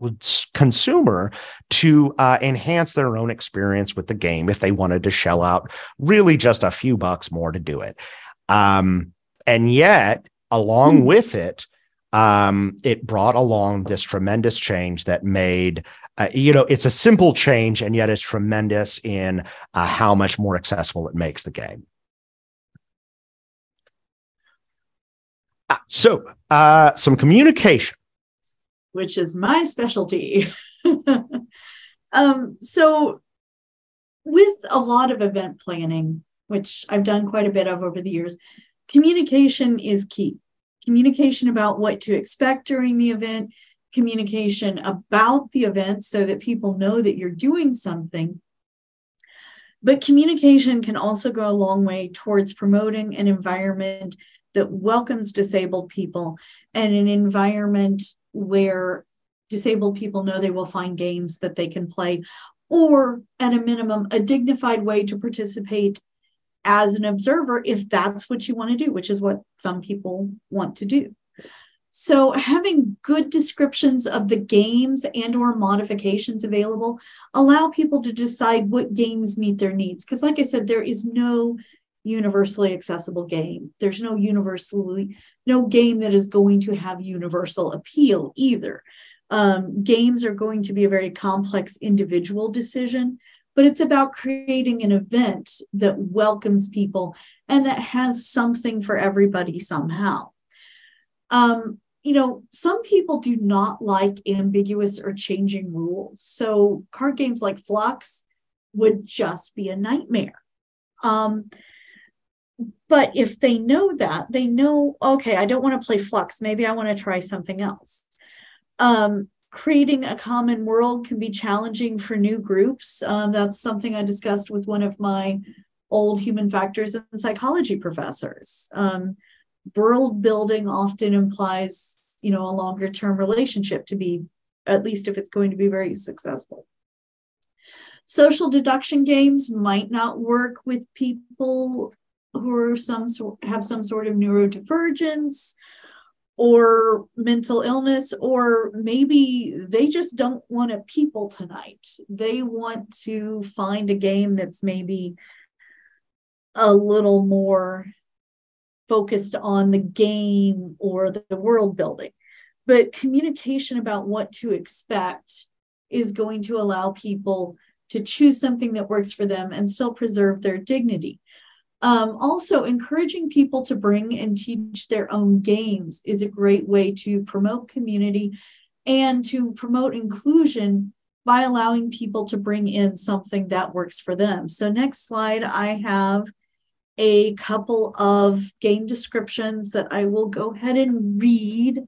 consumer to uh, enhance their own experience with the game if they wanted to shell out really just a few bucks more to do it. Um, and yet, along mm. with it, um, it brought along this tremendous change that made, uh, you know, it's a simple change and yet it's tremendous in uh, how much more accessible it makes the game. Uh, so, uh, some communication, which is my specialty. um, so, with a lot of event planning, which I've done quite a bit of over the years, communication is key communication about what to expect during the event, communication about the event so that people know that you're doing something. But communication can also go a long way towards promoting an environment that welcomes disabled people and an environment where disabled people know they will find games that they can play, or at a minimum, a dignified way to participate as an observer if that's what you want to do, which is what some people want to do. So having good descriptions of the games and or modifications available allow people to decide what games meet their needs because like I said there is no universally accessible game. There's no universally no game that is going to have universal appeal either. Um, games are going to be a very complex individual decision, but it's about creating an event that welcomes people and that has something for everybody somehow. Um, you know, some people do not like ambiguous or changing rules. So card games like Fluxx would just be a nightmare. Um, but if they know that, they know, okay, I don't want to play Fluxx. Maybe I want to try something else. Um, creating a common world can be challenging for new groups. Um, that's something I discussed with one of my old human factors and psychology professors. Um, world building often implies, you know, a longer term relationship to be, at least if it's going to be very successful. Social deduction games might not work with people who are some sort have some sort of neurodivergence or mental illness, or maybe they just don't want to people tonight. They want to find a game that's maybe a little more focused on the game or the, the world building. But communication about what to expect is going to allow people to choose something that works for them and still preserve their dignity. Um, also, encouraging people to bring and teach their own games is a great way to promote community and to promote inclusion by allowing people to bring in something that works for them. So, next slide, I have a couple of game descriptions that I will go ahead and read.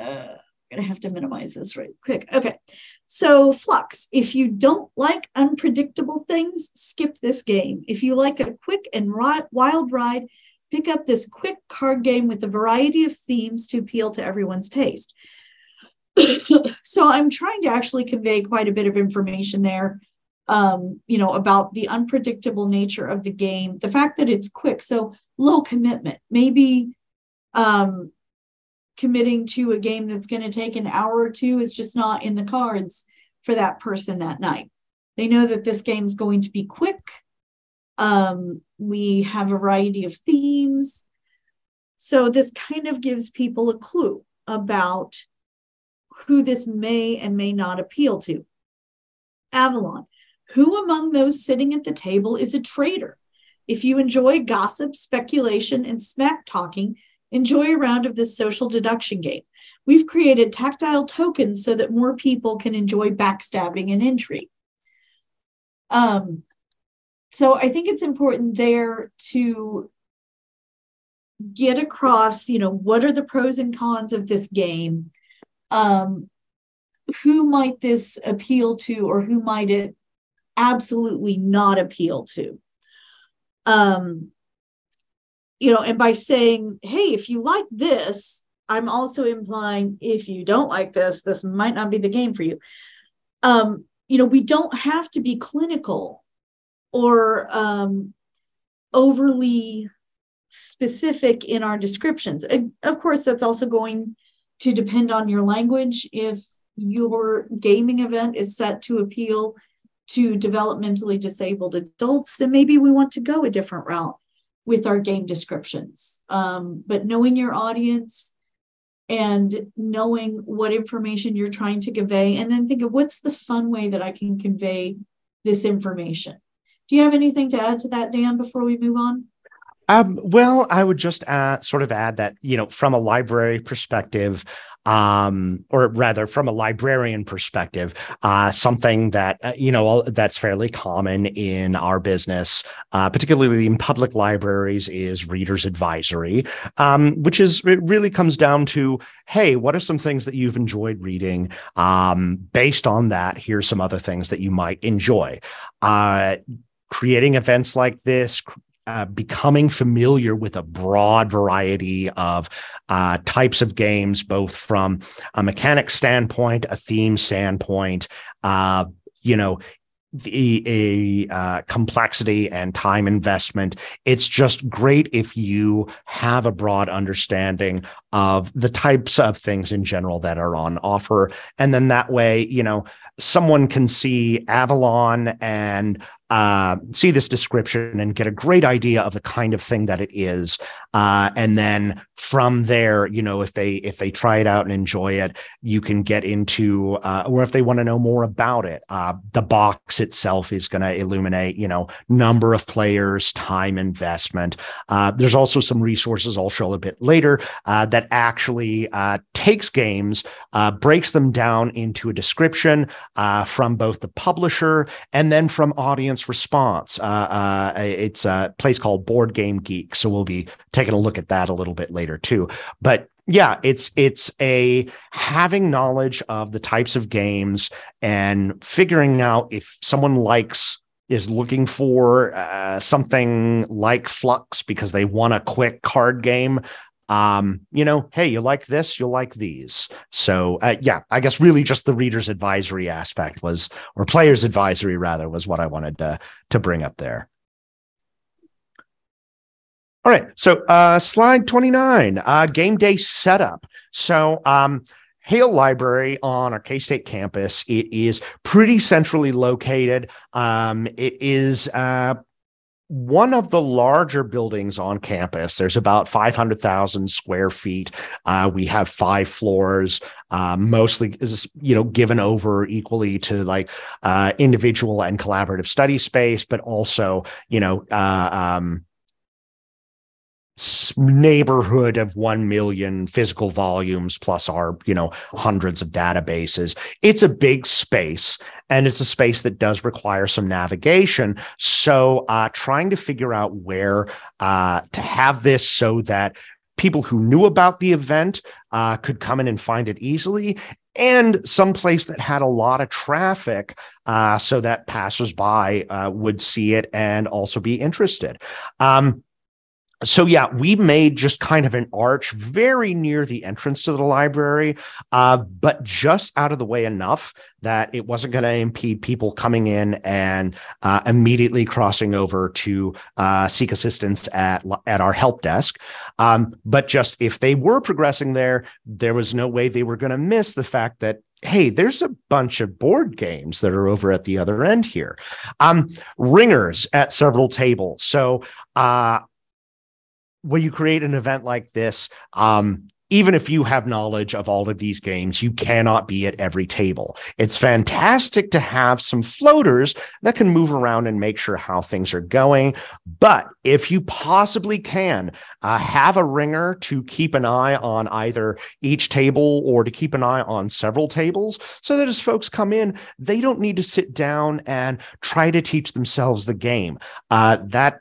Uh, going to have to minimize this right quick. Okay. So, fluxx. if you don't like unpredictable things, skip this game. If you like a quick and wild ride, pick up this quick card game with a variety of themes to appeal to everyone's taste. so, I'm trying to actually convey quite a bit of information there. Um, you know, about the unpredictable nature of the game, the fact that it's quick, so low commitment. Maybe um, committing to a game that's going to take an hour or two is just not in the cards for that person that night. They know that this game is going to be quick. Um, we have a variety of themes. So this kind of gives people a clue about who this may and may not appeal to. Avalon. Who among those sitting at the table is a traitor? If you enjoy gossip, speculation, and smack talking, enjoy a round of this social deduction game. We've created tactile tokens so that more people can enjoy backstabbing and intrigue. Um, so I think it's important there to get across, you know, what are the pros and cons of this game? Um, who might this appeal to, or who might it absolutely not appeal to? Um, you know, and by saying, hey, if you like this, I'm also implying if you don't like this, this might not be the game for you. Um, you know, we don't have to be clinical or um, overly specific in our descriptions. Of course, that's also going to depend on your language. If your gaming event is set to appeal to developmentally disabled adults, then maybe we want to go a different route with our game descriptions. Um, but knowing your audience and knowing what information you're trying to convey, and then think of what's the fun way that I can convey this information. Do you have anything to add to that, Dan, before we move on? Um, well, I would just add, sort of add that, you know, from a library perspective, um, or rather from a librarian perspective, uh, something that, uh, you know, that's fairly common in our business, uh, particularly in public libraries is reader's advisory, um, which is, it really comes down to, hey, what are some things that you've enjoyed reading? Um, based on that, here's some other things that you might enjoy. Uh, creating events like this, uh, becoming familiar with a broad variety of uh, types of games, both from a mechanic standpoint, a theme standpoint, uh, you know, the a uh, complexity and time investment. It's just great if you have a broad understanding of the types of things in general that are on offer, and then that way, you know, someone can see Avalon and uh, see this description and get a great idea of the kind of thing that it is. Uh, and then from there you know if they if they try it out and enjoy it you can get into uh, or if they want to know more about it uh, the box itself is going to illuminate you know number of players time investment. Uh, there's also some resources i'll show a bit later uh, that actually takes games breaks them down into a description from both the publisher and then from audience audience response. Uh, uh, it's a place called Board Game Geek, so we'll be taking a look at that a little bit later too. But yeah, it's it's a having knowledge of the types of games and figuring out if someone likes is looking for uh, something like Fluxx because they want a quick card game um, you know, hey, you like this, you'll like these. So, uh, yeah, I guess really just the reader's advisory aspect was, or player's advisory rather, was what I wanted to to bring up there. All right, so uh, slide 29, uh, game day setup. So, um, Hale Library on our K State campus. It is pretty centrally located. Um, it is uh, one of the larger buildings on campus. There's about 500,000 square feet. Uh, we have five floors, uh, mostly is you know given over equally to like uh, individual and collaborative study space, but also you know uh, um, neighborhood of 1 million physical volumes plus our you know hundreds of databases. It's a big space and it's a space that does require some navigation. So uh, trying to figure out where uh, to have this so that people who knew about the event uh, could come in and find it easily and some place that had a lot of traffic uh, so that passersby uh, would see it and also be interested. Um, so yeah, we made just kind of an arch very near the entrance to the library, uh, but just out of the way enough that it wasn't going to impede people coming in and uh, immediately crossing over to uh, seek assistance at at our help desk. Um, but just if they were progressing there, there was no way they were going to miss the fact that hey, there's a bunch of board games that are over at the other end here. Um, ringers at several tables. So uh, when you create an event like this, um, even if you have knowledge of all of these games, you cannot be at every table. It's fantastic to have some floaters that can move around and make sure how things are going. But if you possibly can, uh, have a ringer to keep an eye on either each table or to keep an eye on several tables so that as folks come in, they don't need to sit down and try to teach themselves the game. Uh, that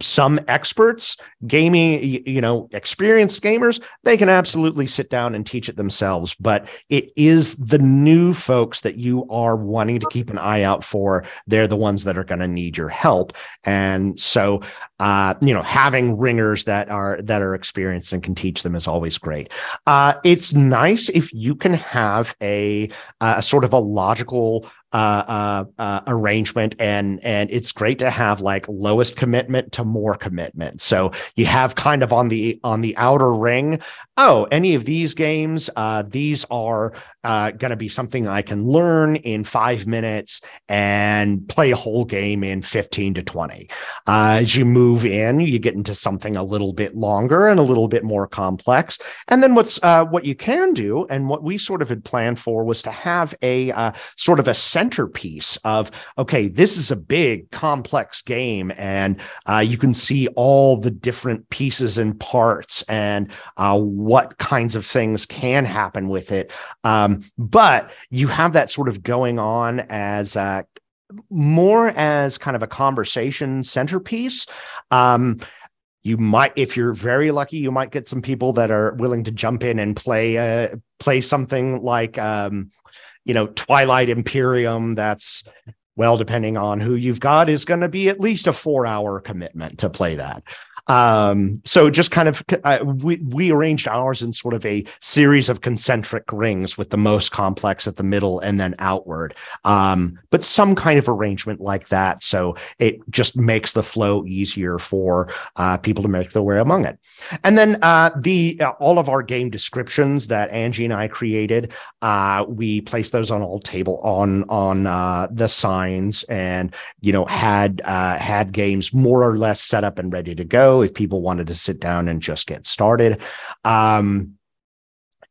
some experts gaming you know experienced gamers they can absolutely sit down and teach it themselves. But it is the new folks that you are wanting to keep an eye out for. They're the ones that are going to need your help. And so uh, you know having ringers that are that are experienced and can teach them is always great uh, it's nice if you can have a, a sort of a logical uh, uh, uh, arrangement, and and it's great to have like lowest commitment to more commitment. So you have kind of on the on the outer ring. Oh, any of these games, uh, these are going to be something I can learn in five minutes and play a whole game in fifteen to twenty. As you move move in, you get into something a little bit longer and a little bit more complex. And then what's uh, what you can do, and what we sort of had planned for, was to have a uh, sort of a centerpiece of okay, this is a big complex game, and uh, you can see all the different pieces and parts, and uh, what kinds of things can happen with it. Um, but you have that sort of going on as uh, more as kind of a conversation centerpiece. Um, you might, if you're very lucky, you might get some people that are willing to jump in and play uh, play something like, um, you know, Twilight Imperium. That's well, depending on who you've got, is going to be at least a four hour commitment to play that. Um, so just kind of uh, we we arranged ours in sort of a series of concentric rings with the most complex at the middle and then outward. Um, but some kind of arrangement like that, so it just makes the flow easier for uh, people to make their way among it. And then uh, the uh, all of our game descriptions that Angie and I created, uh, we placed those on all table on on uh, the signs, and you know had had games more or less set up and ready to go if people wanted to sit down and just get started. Um,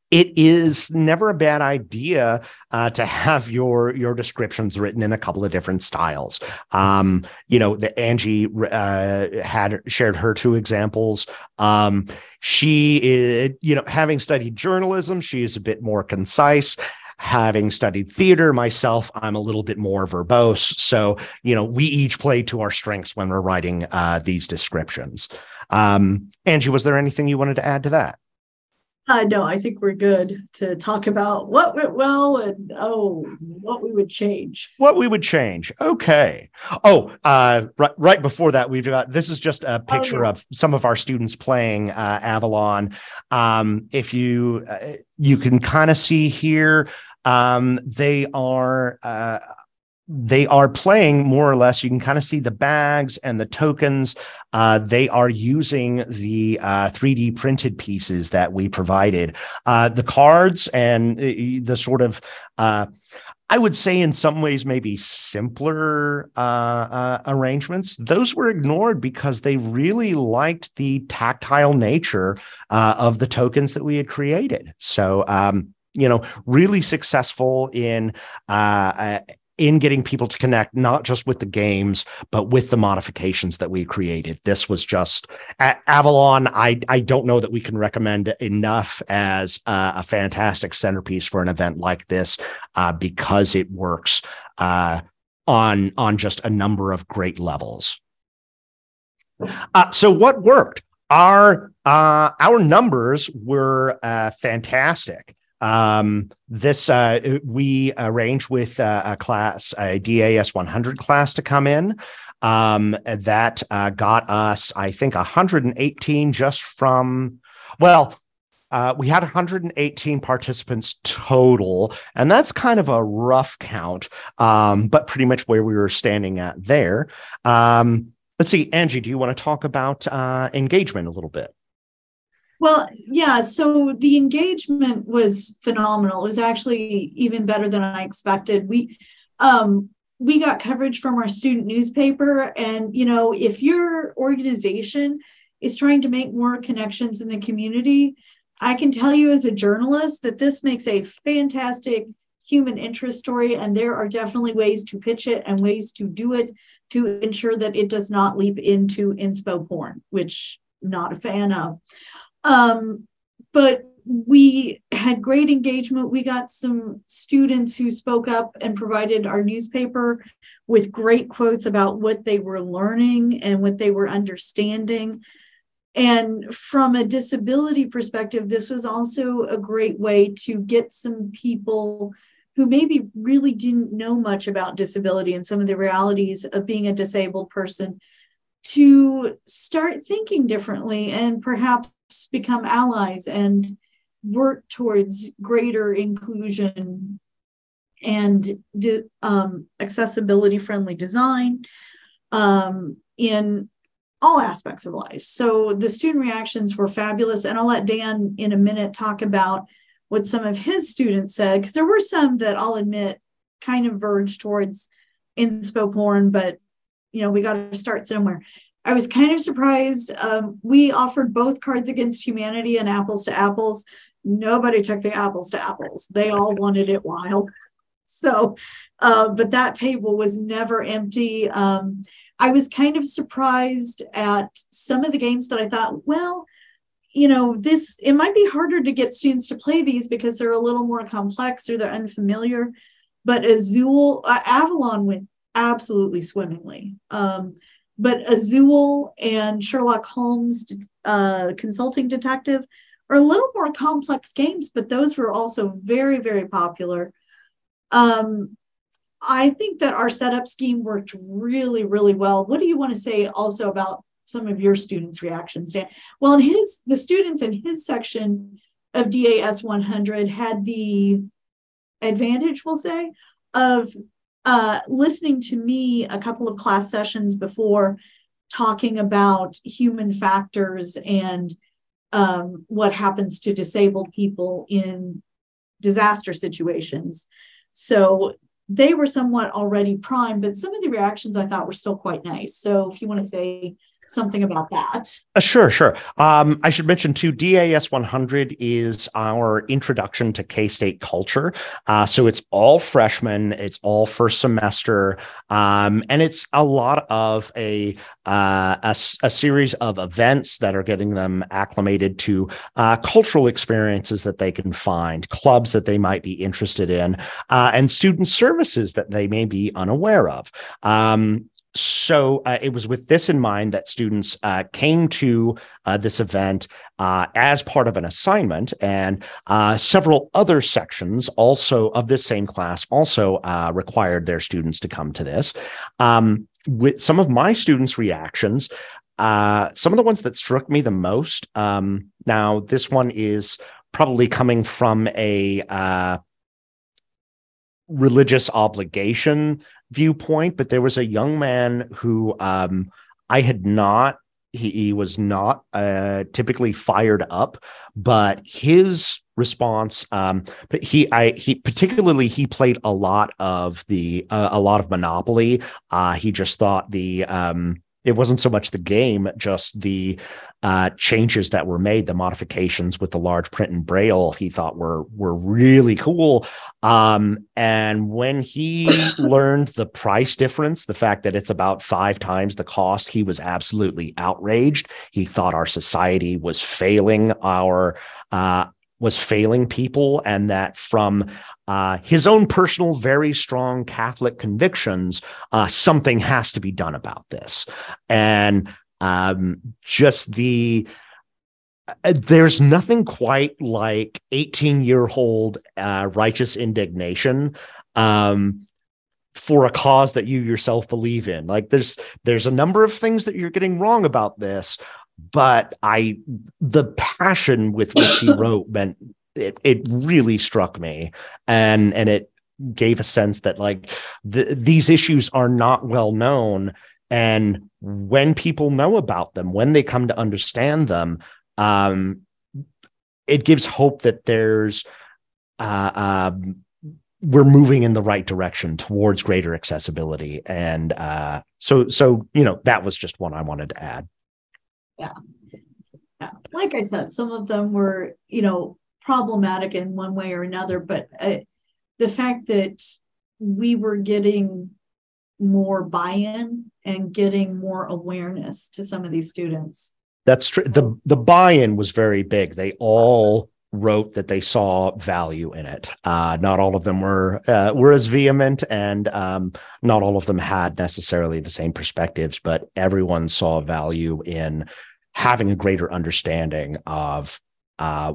it is never a bad idea uh, to have your your descriptions written in a couple of different styles. Um, you know, the Angie uh, had shared her two examples. Um, she is, you know, having studied journalism, she is a bit more concise having studied theater myself, I'm a little bit more verbose. So, you know, we each play to our strengths when we're writing uh, these descriptions. Um, Angie, was there anything you wanted to add to that? Uh, no, I think we're good to talk about what went well and oh, what we would change. What we would change. Okay. Oh, uh, right, right before that, we've got this is just a picture oh, yeah. of some of our students playing uh, Avalon. Um, if you uh, you can kind of see here, um, they are uh, they are playing more or less. You can kind of see the bags and the tokens. Uh, they are using the uh, 3D printed pieces that we provided. Uh, the cards and uh, the sort of, uh, I would say, in some ways, maybe simpler uh, arrangements, those were ignored because they really liked the tactile nature of the tokens that we had created. So, um, you know, really successful in uh, in getting people to connect not just with the games but with the modifications that we created. This was just avalon i i don't know that we can recommend enough as uh, a fantastic centerpiece for an event like this uh, because it works uh, on on just a number of great levels. Uh, so what worked? Our uh, our numbers were uh, fantastic um, this uh, we arranged with uh, a class, a DAS 100 class to come in. Um, that uh, got us, I think, 118 just from, well, uh, we had 118 participants total, and that's kind of a rough count, um, but pretty much where we were standing at there. Um, let's see, Angie, do you want to talk about uh, engagement a little bit? Well, yeah. So the engagement was phenomenal. It was actually even better than I expected. We um, we got coverage from our student newspaper, and you know, if your organization is trying to make more connections in the community, I can tell you as a journalist that this makes a fantastic human interest story, and there are definitely ways to pitch it and ways to do it to ensure that it does not leap into inspo porn, which not a fan of. Um, but we had great engagement. We got some students who spoke up and provided our newspaper with great quotes about what they were learning and what they were understanding. And from a disability perspective, this was also a great way to get some people who maybe really didn't know much about disability and some of the realities of being a disabled person to start thinking differently and perhaps become allies and work towards greater inclusion and um, accessibility friendly design um, in all aspects of life. So the student reactions were fabulous. And I'll let Dan in a minute talk about what some of his students said, because there were some that I'll admit kind of verged towards inspo porn, but you know, we got to start somewhere. I was kind of surprised. Um, we offered both Cards Against Humanity and Apples to Apples. Nobody took the Apples to Apples. They all wanted it wild. So, uh, but that table was never empty. Um, I was kind of surprised at some of the games that I thought, well, you know, this it might be harder to get students to play these because they're a little more complex or they're unfamiliar. But Azul, uh, Avalon went absolutely swimmingly. Um, but Azul and Sherlock Holmes uh, Consulting Detective are a little more complex games, but those were also very, very popular. Um, I think that our setup scheme worked really, really well. What do you want to say also about some of your students' reactions, Dan? Well, in his the students in his section of DAS 100 had the advantage, we'll say, of uh, listening to me a couple of class sessions before talking about human factors and um, what happens to disabled people in disaster situations. So they were somewhat already primed, but some of the reactions I thought were still quite nice. So if you want to say something about that. Uh, sure, sure. Um, I should mention too, DAS 100 is our introduction to K State culture. Uh, so it's all freshmen, it's all first semester, um, and it's a lot of a, uh, a, a, series of events that are getting them acclimated to uh, cultural experiences that they can find, clubs that they might be interested in, uh, and student services that they may be unaware of. Um, so uh, it was with this in mind that students uh, came to uh, this event uh, as part of an assignment, and uh, several other sections also of this same class also uh, required their students to come to this. Um, with some of my students' reactions, some of the ones that struck me the most. Um, now, this one is probably coming from a religious obligation viewpoint, but there was a young man who um, I had not. He, he was not uh, typically fired up, but his response um but he i he particularly he played a lot of the uh, a lot of monopoly uh he just thought the um it wasn't so much the game, just the uh, changes that were made, the modifications with the large print and braille. He thought were were really cool. Um, and when he learned the price difference, the fact that it's about five times the cost, he was absolutely outraged. He thought our society was failing our uh, was failing people and that from uh, his own personal, very strong Catholic convictions, uh, something has to be done about this. And um, just the uh, there's nothing quite like 18 year old uh, righteous indignation um, for a cause that you yourself believe in. Like there's there's a number of things that you're getting wrong about this, but I the passion with which he wrote meant it it really struck me. And and it gave a sense that like the, these issues are not well known. And when people know about them when they come to understand them um it gives hope that there's uh, um, we're moving in the right direction towards greater accessibility. And uh, so so you know that was just one i wanted to add yeah. yeah. Like I said, some of them were, you know, problematic in one way or another, but uh, the fact that we were getting more buy-in and getting more awareness to some of these students. That's true. The the buy-in was very big. They all wrote that they saw value in it. Uh, not all of them were uh, were as vehement, and um, not all of them had necessarily the same perspectives. But everyone saw value in having a greater understanding of uh,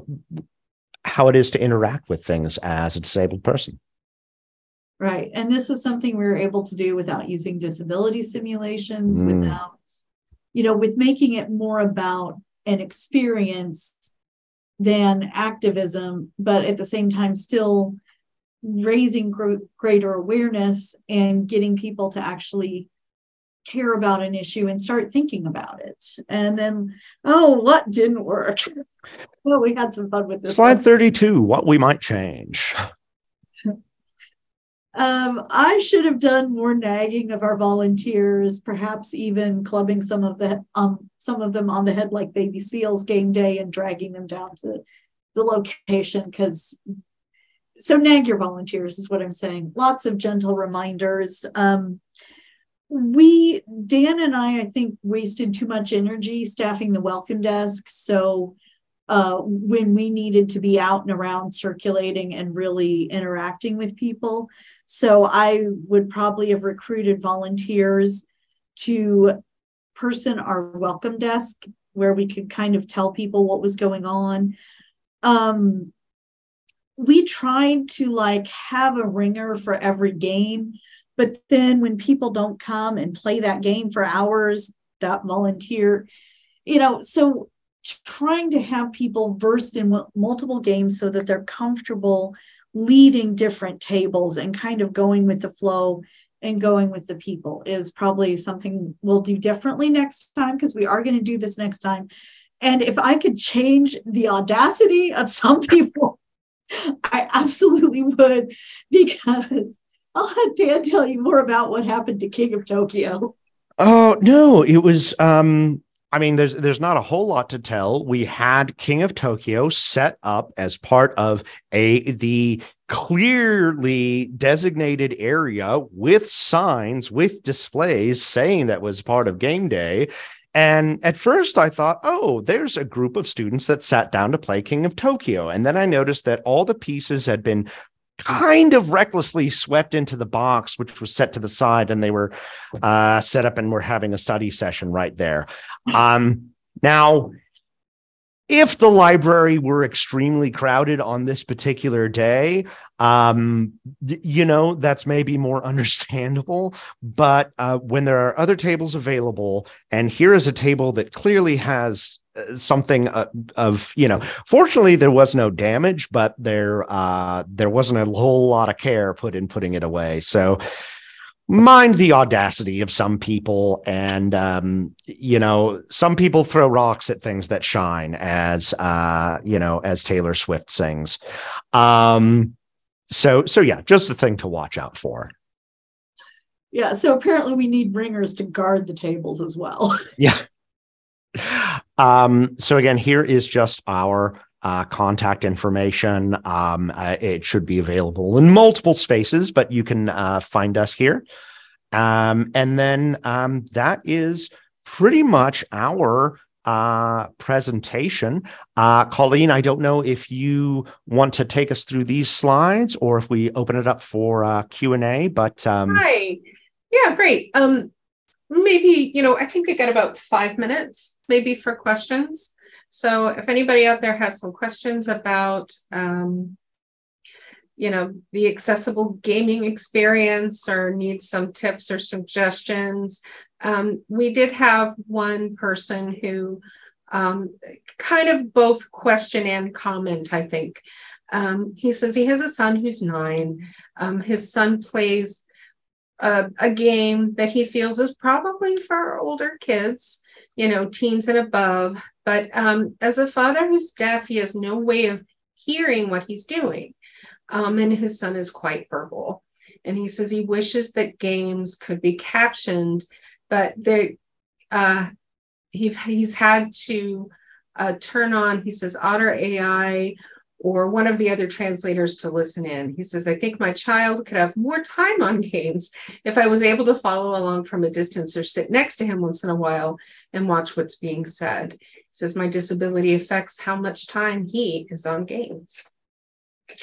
how it is to interact with things as a disabled person. Right, and this is something we were able to do without using disability simulations, mm. without you know, with making it more about an experience than activism, but at the same time, still raising gr- greater awareness and getting people to actually care about an issue and start thinking about it. And then, oh, what didn't work? well, we had some fun with this. Slide one. 32 what we might change. Um, I should have done more nagging of our volunteers, perhaps even clubbing some of the um some of them on the head like baby seals game day and dragging them down to the location because so nag your volunteers is what I'm saying. Lots of gentle reminders. Um, we Dan and I, I think, wasted too much energy staffing the welcome desk. So uh, when we needed to be out and around circulating and really interacting with people. So I would probably have recruited volunteers to person our welcome desk where we could kind of tell people what was going on. Um, we tried to like have a ringer for every game, but then when people don't come and play that game for hours, that volunteer, you know, so trying to have people versed in multiple games so that they're comfortable leading different tables and kind of going with the flow and going with the people is probably something we'll do differently next time because we are going to do this next time. And if I could change the audacity of some people, I absolutely would because I'll let Dan tell you more about what happened to King of Tokyo. Oh no, it was um I mean, there's there's not a whole lot to tell. We had King of Tokyo set up as part of a the clearly designated area with signs with displays saying that was part of game day. And at first I thought, oh, there's a group of students that sat down to play King of Tokyo. And then I noticed that all the pieces had been kind of recklessly swept into the box, which was set to the side, and they were uh, set up and were having a study session right there. Um, now, if the library were extremely crowded on this particular day, um, you know, that's maybe more understandable. But uh, when there are other tables available, and here is a table that clearly has something uh, of you know fortunately there was no damage but there uh there wasn't a whole lot of care put in putting it away. So mind the audacity of some people and um, you know some people throw rocks at things that shine as uh, you know as taylor swift sings. Um, so so yeah just a thing to watch out for. Yeah so apparently we need ringers to guard the tables as well. Yeah um, so again here is just our uh, contact information. Um, uh, it should be available in multiple spaces, but you can uh, find us here. Um, and then um, that is pretty much our uh, presentation. Uh, Colleen, I don't know if you want to take us through these slides or if we open it up for uh, Q and A. But um, hi, yeah, great. Um, maybe you know, I think we got about five minutes, maybe for questions. So if anybody out there has some questions about, um, you know, the accessible gaming experience or needs some tips or suggestions, um, we did have one person who um, kind of both question and comment, I think. Um, he says he has a son who's nine. Um, his son plays a, game that he feels is probably for older kids, you know, teens and above. But um, as a father who's deaf, he has no way of hearing what he's doing. Um, and his son is quite verbal. And he says he wishes that games could be captioned, but they uh, he, he's had to uh, turn on, he says, Otter AI or one of the other translators to listen in. He says, I think my child could have more time on games if I was able to follow along from a distance or sit next to him once in a while and watch what's being said. He says, My disability affects how much time he is on games.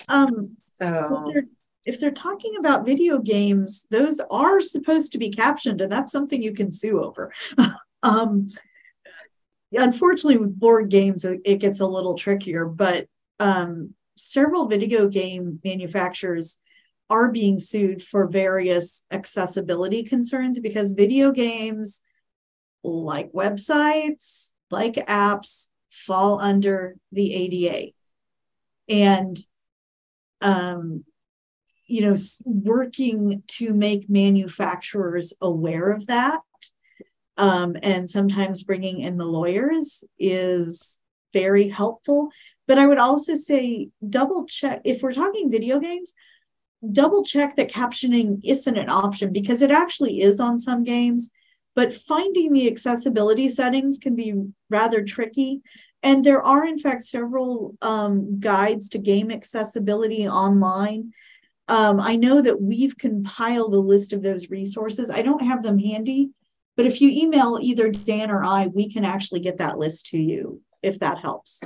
Um, so. If they're, if they're talking about video games, those are supposed to be captioned, and that's something you can sue over. um, unfortunately, with board games, it gets a little trickier, but um, several video game manufacturers are being sued for various accessibility concerns because video games, like websites, like apps, fall under the ADA. And, um, you know, working to make manufacturers aware of that um, and sometimes bringing in the lawyers is very helpful but I would also say double check if we're talking video games, double check that captioning isn't an option because it actually is on some games, but finding the accessibility settings can be rather tricky. And there are, in fact, several um, guides to game accessibility online. Um, I know that we've compiled a list of those resources. I don't have them handy, but if you email either Dan or I, we can actually get that list to you if that helps.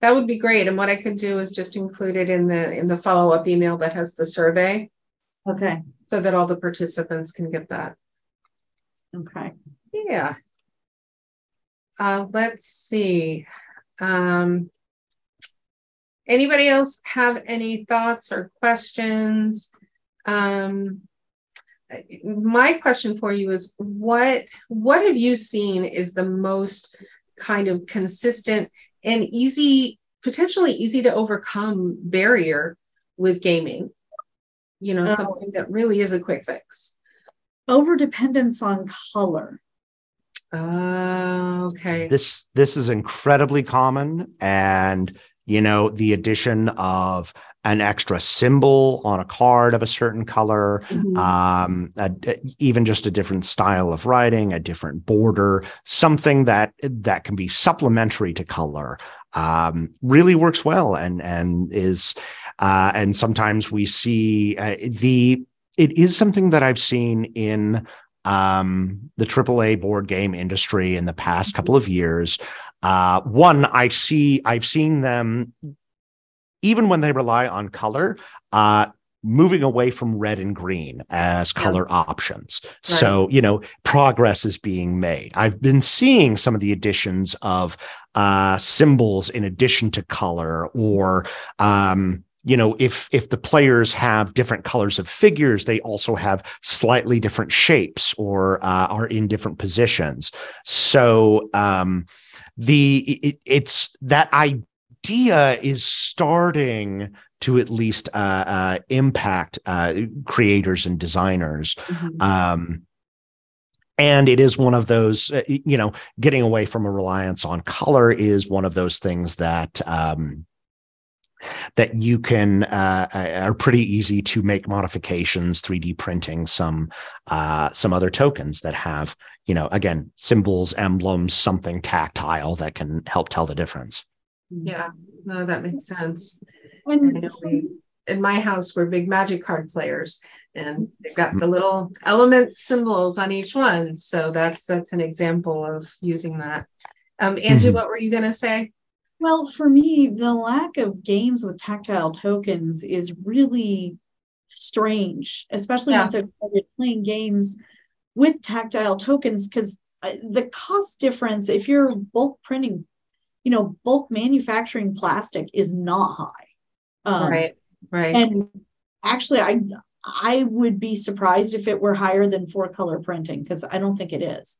That would be great. And what I could do is just include it in the in the follow-up email that has the survey. Okay. So that all the participants can get that. Okay. Yeah. Uh, let's see. Um, anybody else have any thoughts or questions? Um, my question for you is what what have you seen is the most kind of consistent and easy, potentially easy to overcome barrier with gaming. You know, oh. something that really is a quick fix. Over dependence on color. Uh, okay. This this is incredibly common, and you know the addition of an extra symbol on a card of a certain color, mm-hmm. um, a, a, even just a different style of writing, a different border, something that that can be supplementary to color, um, really works well and and is uh, and sometimes we see uh, the it is something that I've seen in um, the AAA board game industry in the past couple of years. Uh, one, I see I've seen them even when they rely on color, uh, moving away from red and green as color yeah. options. Right. So, you know, progress is being made. I've been seeing some of the additions of uh, symbols in addition to color or, um, you know if if the players have different colors of figures they also have slightly different shapes or uh, are in different positions so um the it, it's that i idea is starting to at least uh, uh, impact uh, creators and designers. Mm-hmm. Um, and it is one of those, uh, you know, getting away from a reliance on color is one of those things that um, that you can uh, uh, are pretty easy to make modifications, 3D printing some uh, some other tokens that have, you know, again, symbols, emblems, something tactile that can help tell the difference. Yeah, no, that makes sense. And we, in my house, we're big magic card players, and they've got the little element symbols on each one. So that's that's an example of using that. Um, Angie, mm-hmm. what were you gonna say? Well, for me, the lack of games with tactile tokens is really strange, especially yeah. once I've started playing games with tactile tokens, because uh, the cost difference, if you're bulk printing you know, bulk manufacturing plastic is not high. Um, right. Right. And actually, I I would be surprised if it were higher than four color printing because I don't think it is.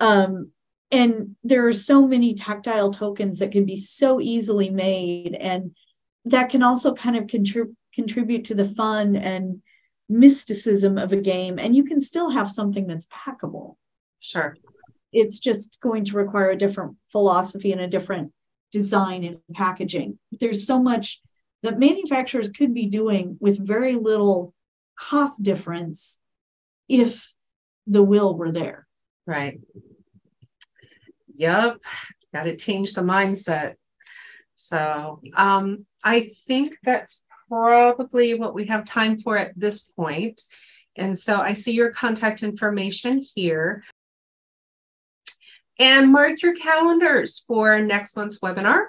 Um, and there are so many tactile tokens that can be so easily made, and that can also kind of contrib- contribute to the fun and mysticism of a game. And you can still have something that's packable. Sure it's just going to require a different philosophy and a different design and packaging. There's so much that manufacturers could be doing with very little cost difference if the will were there. Right. Yep. Got to change the mindset. So um, I think that's probably what we have time for at this point. And so I see your contact information here. And mark your calendars for next month's webinar.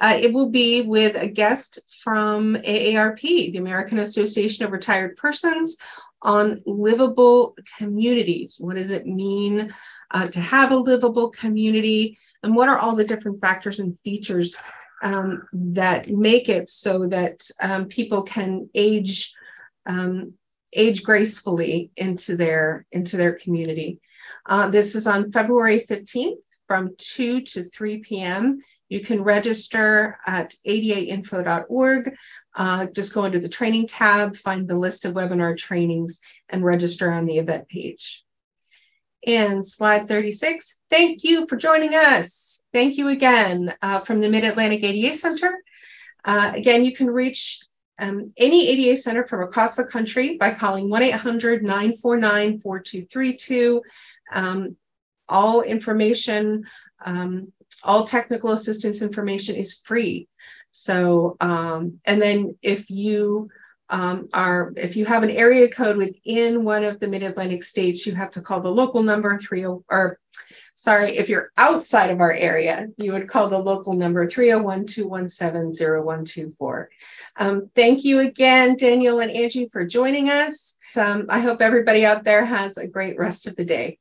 Uh, it will be with a guest from AARP, the American Association of Retired Persons, on livable communities. What does it mean uh, to have a livable community? And what are all the different factors and features um, that make it so that um, people can age um, age gracefully into their into their community. Uh, this is on February 15th from 2 to 3 p.m. You can register at adainfo.org. Uh, just go into the training tab, find the list of webinar trainings, and register on the event page. And slide 36, thank you for joining us. Thank you again uh, from the Mid Atlantic ADA Center. Uh, again, you can reach um, any ADA center from across the country by calling 1 800 949 4232. Um, all information, um, all technical assistance information is free. So, um, and then if you um, are, if you have an area code within one of the Mid Atlantic states, you have to call the local number 30 or sorry, if you're outside of our area, you would call the local number 301 217 0124. Um, thank you again, Daniel and Angie, for joining us. Um, I hope everybody out there has a great rest of the day.